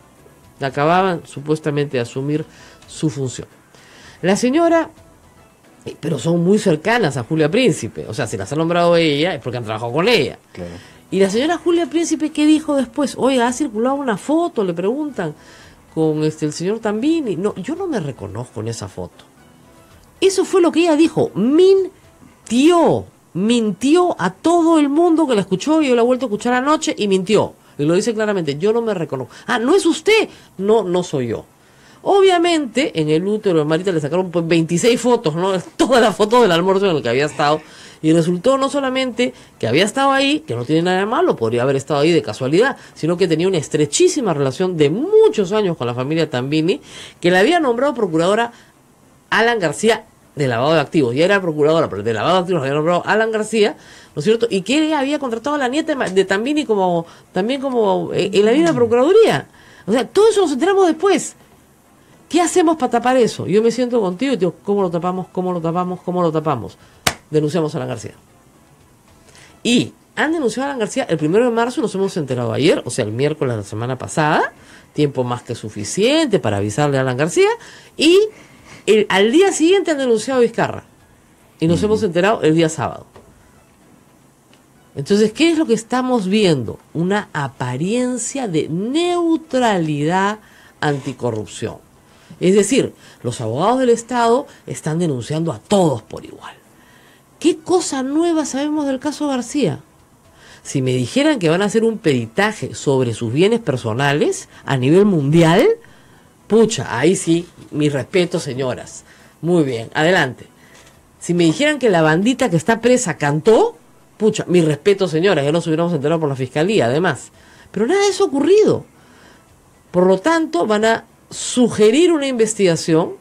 Acababan supuestamente de asumir su función. La señora, eh, pero son muy cercanas a Julia Príncipe. O sea, si las ha nombrado ella es porque han trabajado con ella. Y la señora Julia Príncipe, ¿qué dijo después? Oiga, ha circulado una foto, le preguntan, con este el señor Tambini. No, yo no me reconozco en esa foto. Eso fue lo que ella dijo. Mintió. Mintió a todo el mundo que la escuchó. Yo la he vuelto a escuchar anoche y mintió. Y lo dice claramente. Yo no me reconozco. Ah, no es usted. No, no soy yo. Obviamente, en el útero de Marita le sacaron pues 26 fotos, ¿no? <laughs> Todas las fotos del almuerzo en el que había estado. Y resultó no solamente que había estado ahí, que no tiene nada de malo, podría haber estado ahí de casualidad, sino que tenía una estrechísima relación de muchos años con la familia Tambini, que la había nombrado procuradora Alan García de lavado de activos. Ya era procuradora, pero de lavado de activos la había nombrado Alan García, ¿no es cierto? Y que ella había contratado a la nieta de Tambini como, también como eh, en la misma procuraduría. O sea, todo eso nos enteramos después. ¿Qué hacemos para tapar eso? Yo me siento contigo y digo, ¿cómo lo tapamos? ¿Cómo lo tapamos? ¿Cómo lo tapamos? Denunciamos a Alan García. Y han denunciado a Alan García el primero de marzo, nos hemos enterado ayer, o sea, el miércoles de la semana pasada, tiempo más que suficiente para avisarle a Alan García, y el- al día siguiente han denunciado a Vizcarra. Y nos hemos enterado el día sábado. Entonces, ¿qué es lo que estamos viendo? Una apariencia de neutralidad anticorrupción. Es decir, los abogados del Estado están denunciando a todos por igual. ¿Qué cosa nueva sabemos del caso García? Si me dijeran que van a hacer un peritaje sobre sus bienes personales a nivel mundial, pucha, ahí sí, mi respeto, señoras. Muy bien, adelante. Si me dijeran que la bandita que está presa cantó, pucha, mi respeto, señoras, ya nos hubiéramos enterado por la fiscalía, además. Pero nada de eso ha ocurrido. Por lo tanto, van a sugerir una investigación,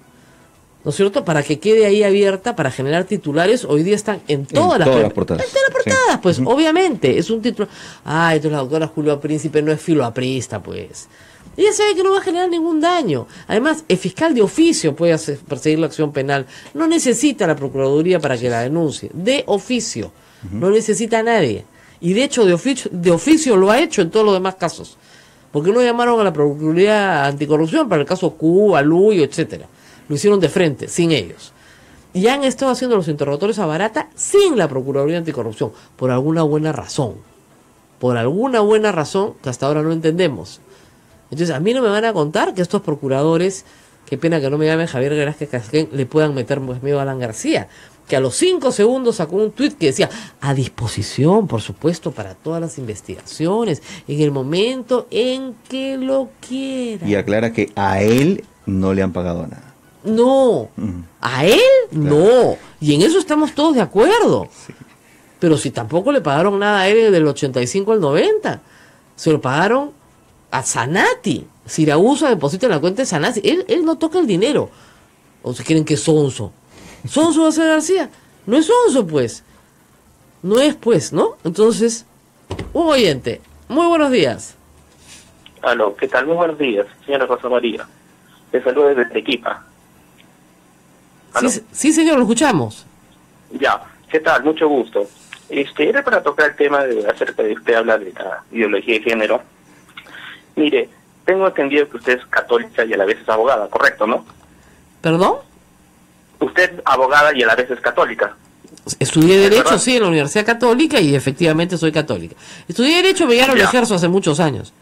¿no es cierto?, para que quede ahí abierta, para generar titulares. Hoy día están en todas, las, todas las portadas. En todas las Sí. portadas, pues, obviamente. Es un título. Ah, entonces la doctora Julio Príncipe no es filoaprista, pues. Ella sabe que no va a generar ningún daño. Además, el fiscal de oficio puede hacer- perseguir la acción penal. No necesita la Procuraduría para que la denuncie. De oficio. No necesita a nadie. Y de hecho, de oficio, de oficio lo ha hecho en todos los demás casos. Porque no llamaron a la Procuraduría Anticorrupción para el caso Cuba, Luyo, etcétera. Lo hicieron de frente, sin ellos. Y han estado haciendo los interrogatorios a Barata sin la Procuraduría Anticorrupción, por alguna buena razón. Por alguna buena razón que hasta ahora no entendemos. Entonces, a mí no me van a contar que estos procuradores, qué pena que no me llamen Javier Velázquez Casquén, le puedan meter miedo a Alan García, que a los cinco segundos sacó un tuit que decía, a disposición, por supuesto, para todas las investigaciones, en el momento en que lo quiera. Y aclara que a él no le han pagado nada. No, a él no. Y en eso estamos todos de acuerdo. Pero si tampoco le pagaron nada a él del 85 al 90, se lo pagaron a Sanati. Siragusa deposita en la cuenta de Sanati. Él, él no toca el dinero. O si quieren que es Sonso. Sonso va a ser García. No es Sonso, pues. No es, pues, ¿no? Entonces, un oyente. Muy buenos días. Aló, ¿qué tal? Muy buenos días, señora Rosa María. Le saludo desde Arequipa. Sí, sí, señor, lo escuchamos. Ya, ¿qué tal? Mucho gusto. Este, era para tocar el tema de acerca de usted habla de la ideología de género. Mire, tengo entendido que usted es católica y a la vez es abogada, ¿correcto, no? ¿Perdón? Usted es abogada y a la vez es católica. Estudié Derecho, verdad? sí, en la Universidad Católica y efectivamente soy católica. Estudié Derecho, me Ya. ejército hace muchos años.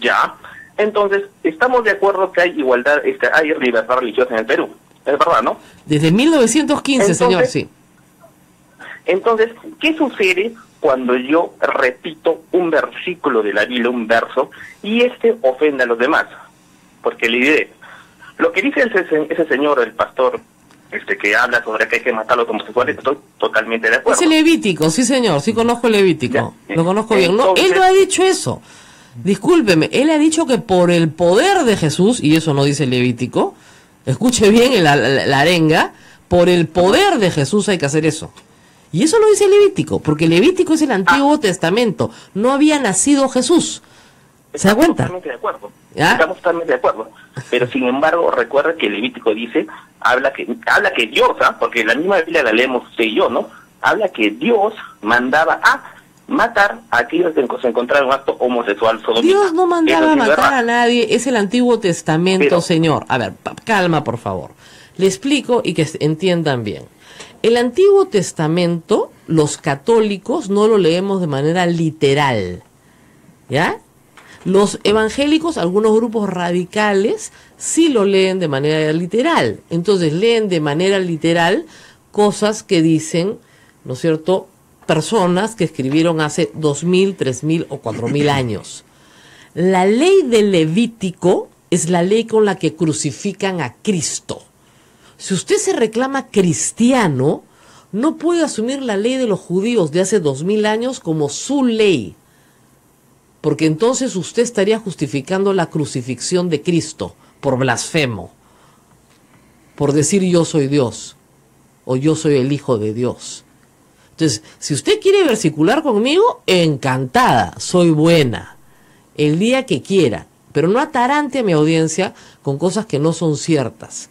Ya. Entonces, estamos de acuerdo que hay igualdad, este, hay libertad religiosa en el Perú. Es verdad, ¿no? Desde 1915, señor, sí. Entonces, ¿qué sucede cuando yo repito un versículo de la Biblia, un verso, y este ofende a los demás? Porque le diré, lo que dice ese, ese señor, el pastor, este que habla sobre que hay que matar a los homosexuales, estoy totalmente de acuerdo. Es el Levítico, sí, señor, sí conozco el Levítico. Lo conozco bien. No, él no ha dicho eso. Discúlpeme, él ha dicho que por el poder de Jesús, y eso no dice el Levítico, escuche bien la, la- la arenga, por el poder de Jesús hay que hacer eso. Y eso lo dice el Levítico, porque el Levítico es el Antiguo Testamento. No había nacido Jesús. ¿Se da cuenta? Totalmente de acuerdo. ¿Ya? Estamos totalmente de acuerdo. Pero sin embargo, recuerda que el Levítico dice, habla que, habla que Dios, ¿ah? porque la misma Biblia la leemos usted y yo, ¿no? Habla que Dios mandaba a matar a aquellos que se encontraron un acto homosexual sodomita. Dios no mandaba a matar a nadie, es el Antiguo Testamento, Pero- señor. A ver, calma, por favor. Le explico y que entiendan bien. El Antiguo Testamento, los católicos no lo leemos de manera literal. ¿Ya? Los evangélicos, algunos grupos radicales, sí lo leen de manera literal. Entonces leen de manera literal cosas que dicen, ¿no es cierto?, personas que escribieron hace dos mil, tres mil o cuatro mil <laughs> años. La ley del Levítico es la ley con la que crucifican a Cristo. Si usted se reclama cristiano, no puede asumir la ley de los judíos de hace dos mil años como su ley, porque entonces usted estaría justificando la crucifixión de Cristo por blasfemo, por decir yo soy Dios o yo soy el Hijo de Dios. Entonces, si usted quiere versicular conmigo, encantada, soy buena, el día que quiera, pero no atarante a mi audiencia con cosas que no son ciertas.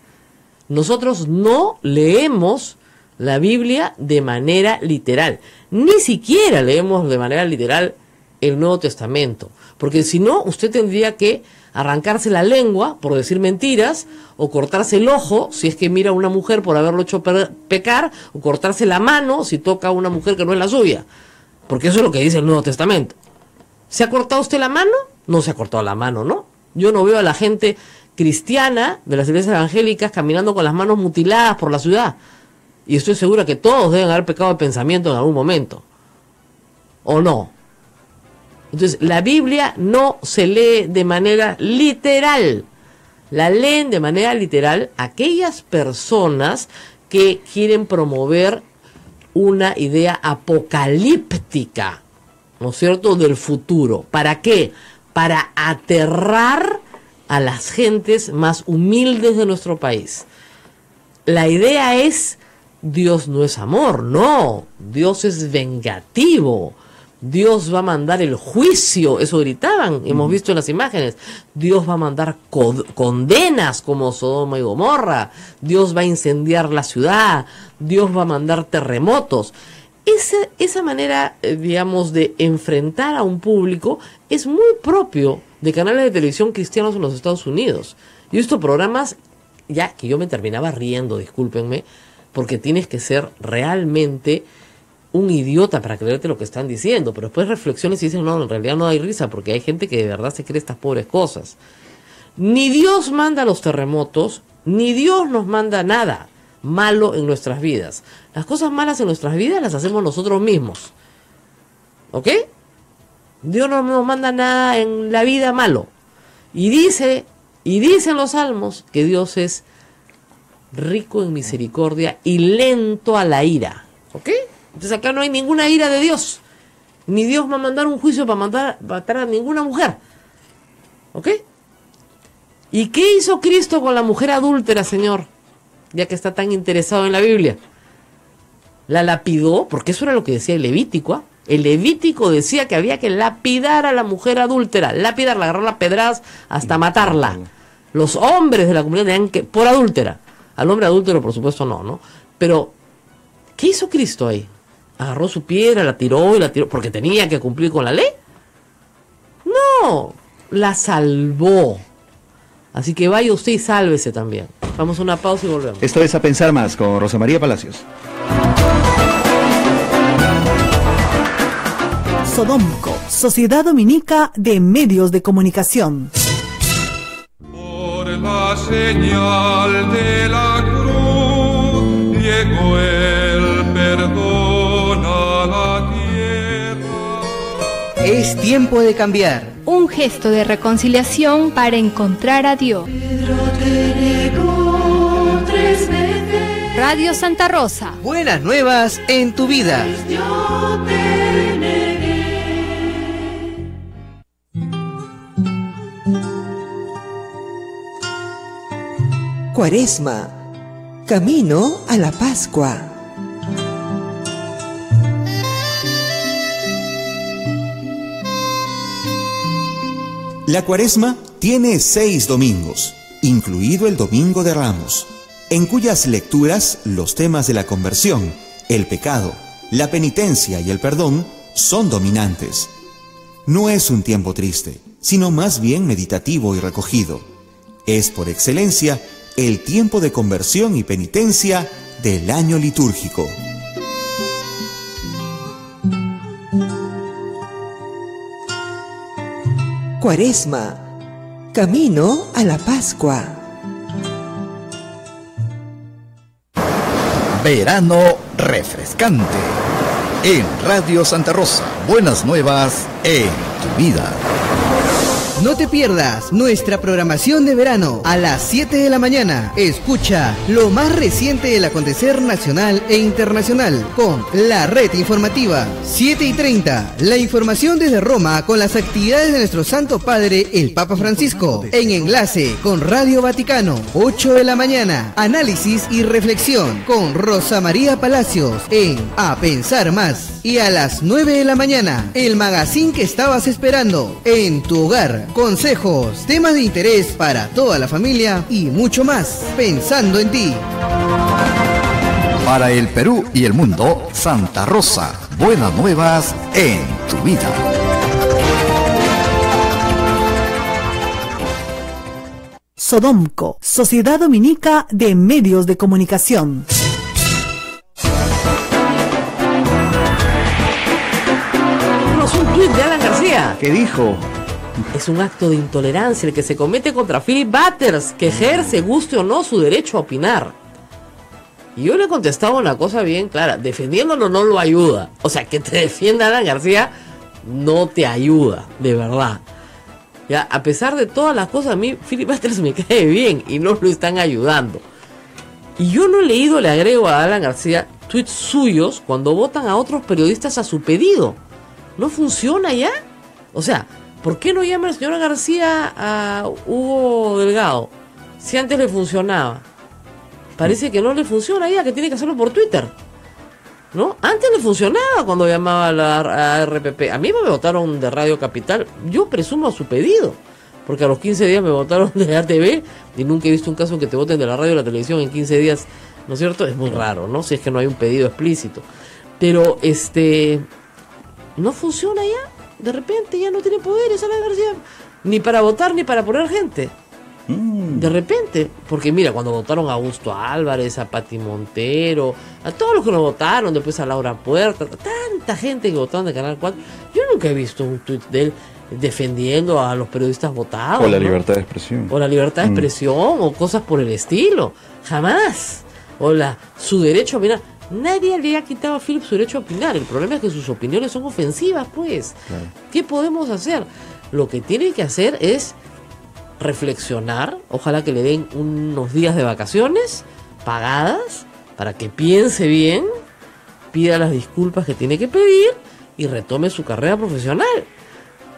Nosotros no leemos la Biblia de manera literal, ni siquiera leemos de manera literal el Nuevo Testamento, porque si no, usted tendría que arrancarse la lengua por decir mentiras, o cortarse el ojo si es que mira a una mujer por haberlo hecho pecar, o cortarse la mano si toca a una mujer que no es la suya, porque eso es lo que dice el Nuevo Testamento. ¿Se ha cortado usted la mano? No se ha cortado la mano, ¿no? Yo no veo a la gente cristiana de las iglesias evangélicas caminando con las manos mutiladas por la ciudad. Y estoy segura que todos deben haber pecado de pensamiento en algún momento. ¿O no? Entonces, la Biblia no se lee de manera literal. La leen de manera literal aquellas personas que quieren promover una idea apocalíptica, ¿no es cierto?, del futuro. ¿Para qué? Para aterrar a las gentes más humildes de nuestro país. La idea es, Dios no es amor, no, Dios es vengativo. Dios va a mandar el juicio, eso gritaban, hemos visto en las imágenes. Dios va a mandar co- condenas como Sodoma y Gomorra. Dios va a incendiar la ciudad. Dios va a mandar terremotos. Esa, esa manera, eh, digamos, de enfrentar a un público es muy propio de canales de televisión cristianos en los Estados Unidos. Yo he visto programas ya que yo me terminaba riendo, discúlpenme, porque tienes que ser realmente un idiota para creerte lo que están diciendo, pero después reflexiones y dices, no, en realidad no hay risa, porque hay gente que de verdad se cree estas pobres cosas. Ni Dios manda los terremotos, ni Dios nos manda nada malo en nuestras vidas. Las cosas malas en nuestras vidas las hacemos nosotros mismos. ¿Ok? Dios no nos manda nada en la vida malo. Y dice, y dicen los salmos que Dios es rico en misericordia y lento a la ira. ¿Ok? Entonces acá no hay ninguna ira de Dios. Ni Dios va a mandar un juicio para mandar, matar a ninguna mujer. ¿Ok? ¿Y qué hizo Cristo con la mujer adúltera, Señor? Ya que está tan interesado en la Biblia. La lapidó, porque eso era lo que decía el Levítico. ¿ah? El Levítico decía que había que lapidar a la mujer adúltera. Lapidarla, agarrarla a pedradas hasta matarla. Los hombres de la comunidad tenían que, por adúltera. Al hombre adúltero, por supuesto, no, ¿no? Pero, ¿qué hizo Cristo ahí? Agarró su piedra, la tiró y la tiró, porque tenía que cumplir con la ley. No, la salvó. Así que vaya usted y sálvese también. Vamos a una pausa y volvemos. Esto es A Pensar Más con Rosa María Palacios. Sodomco, Sociedad Dominica de Medios de Comunicación. Por la señal de la cruz llegó el perdón Es tiempo de cambiar. Un gesto de reconciliación para encontrar a Dios. Radio Santa Rosa. Buenas nuevas en tu vida. Cuaresma, camino a la Pascua. La cuaresma tiene seis domingos, incluido el Domingo de Ramos, en cuyas lecturas los temas de la conversión, el pecado, la penitencia y el perdón son dominantes. No es un tiempo triste, sino más bien meditativo y recogido. Es por excelencia el tiempo de conversión y penitencia del año litúrgico. Cuaresma, camino a la Pascua. Verano refrescante. En Radio Santa Rosa, buenas nuevas en tu vida. No te pierdas nuestra programación de verano a las 7 de la mañana. Escucha lo más reciente del acontecer nacional e internacional con la red informativa. 7 y 30. La información desde Roma con las actividades de nuestro Santo Padre, el Papa Francisco. En enlace con Radio Vaticano. 8 de la mañana. Análisis y reflexión con Rosa María Palacios en A Pensar Más. Y a las 9 de la mañana, el magazine que estabas esperando en tu hogar. Consejos, temas de interés para toda la familia y mucho más. Pensando en ti. Para el Perú y el mundo, Santa Rosa, buenas nuevas en tu vida. Sodomco, Sociedad Dominica de Medios de Comunicación. Tenemos un tuit de Alan García. ¿Qué dijo? Es un acto de intolerancia el que se comete contra Philip Butters, que ejerce, guste o no, su derecho a opinar. Y yo le he contestado una cosa bien clara, defendiéndolo no lo ayuda. O sea, que te <laughs> defienda Alan García no te ayuda, de verdad. Ya, a pesar de todas las cosas, a mí Philip Butters me <laughs> cae bien y no lo están ayudando. Y yo no he leído, le agrego a Alan García, tweets suyos cuando votan a otros periodistas a su pedido. ¿No funciona ya? O sea, ¿por qué no llama el señor García a Hugo Delgado? Si antes le funcionaba. Parece que no le funciona ya, que tiene que hacerlo por Twitter. ¿No? Antes le funcionaba cuando llamaba a la a RPP. A mí me votaron de Radio Capital. Yo presumo a su pedido. Porque a los 15 días me votaron de ATV y nunca he visto un caso en que te voten de la radio y la televisión en 15 días. ¿No es cierto? Es muy raro, ¿no? Si es que no hay un pedido explícito. Pero, este. No funciona ya. De repente ya no tiene poderes a la universidad. Ni para votar ni para poner gente. De repente, porque mira, cuando votaron a Augusto Álvarez, a Pati Montero, a todos los que lo votaron, después a Laura Puerta, tanta gente que votaron de Canal 4, yo nunca he visto un tuit de él defendiendo a los periodistas votados. O la ¿no? libertad de expresión. O la libertad de Mm. expresión, o cosas por el estilo. Jamás. O la, su derecho a opinar. Nadie le ha quitado a Philip su derecho a opinar. El problema es que sus opiniones son ofensivas, pues. ¿Qué podemos hacer? Lo que tiene que hacer es reflexionar. Ojalá que le den unos días de vacaciones pagadas para que piense bien, pida las disculpas que tiene que pedir y retome su carrera profesional.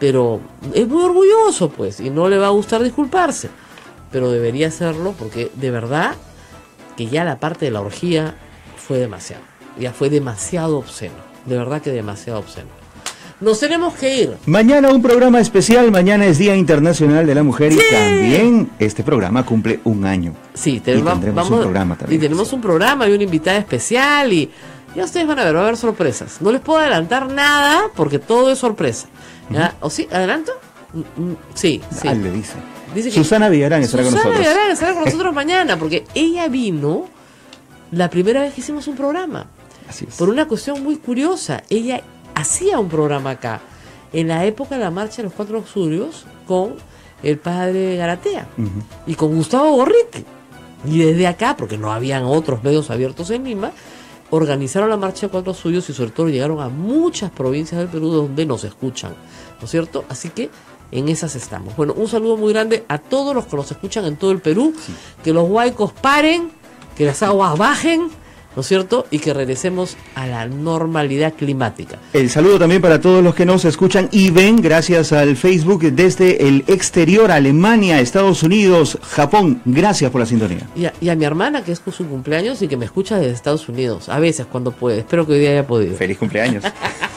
Pero es muy orgulloso, pues, y no le va a gustar disculparse. Pero debería hacerlo porque de verdad que ya la parte de la orgía fue demasiado. Ya fue demasiado obsceno. De verdad que demasiado obsceno. Nos tenemos que ir. Mañana un programa especial, mañana es Día Internacional de la Mujer y también este programa cumple un año. Sí, Y tenemos, tendremos vamos- un programa también. Y tenemos un programa y una invitada especial y ya ustedes van a ver, va a haber sorpresas. No les puedo adelantar nada porque todo es sorpresa. ¿Ya? ¿O sí? ¿Adelanto? Mm, mm, Sí, sí. Ah, le dice. Dice que- Susana Villarán estará con Susana nosotros. Villarán estará con nosotros <laughs> mañana porque ella vino la primera vez que hicimos un programa. Por una cuestión muy curiosa. Ella hacía un programa acá en la época de la marcha de los cuatro auxilios con el padre Garatea y con Gustavo Gorriti. Y desde acá, porque no habían otros medios abiertos en Lima, organizaron la marcha de cuatro suyos y sobre todo llegaron a muchas provincias del Perú donde nos escuchan, ¿no es cierto? Así que en esas estamos. Bueno, un saludo muy grande a todos los que nos escuchan en todo el Perú, que los huaicos paren, que las aguas bajen, ¿no es cierto? Y que regresemos a la normalidad climática. El saludo también para todos los que nos escuchan y ven gracias al Facebook desde el exterior, Alemania, Estados Unidos, Japón. Gracias por la sintonía. Y a, y a mi hermana, que es su cumpleaños y que me escucha desde Estados Unidos, a veces cuando puede. Espero que hoy día haya podido. Feliz cumpleaños.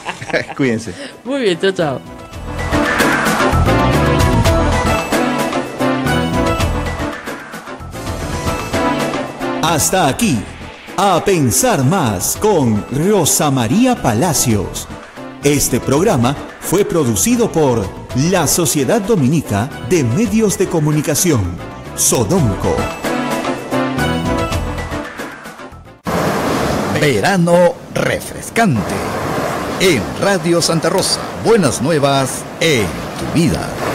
<laughs> Cuídense. Muy bien, chao, chao. Hasta aquí, a pensar más con Rosa María Palacios. Este programa fue producido por la Sociedad Dominica de Medios de Comunicación, Sodomco. Verano refrescante. En Radio Santa Rosa, buenas nuevas en tu vida.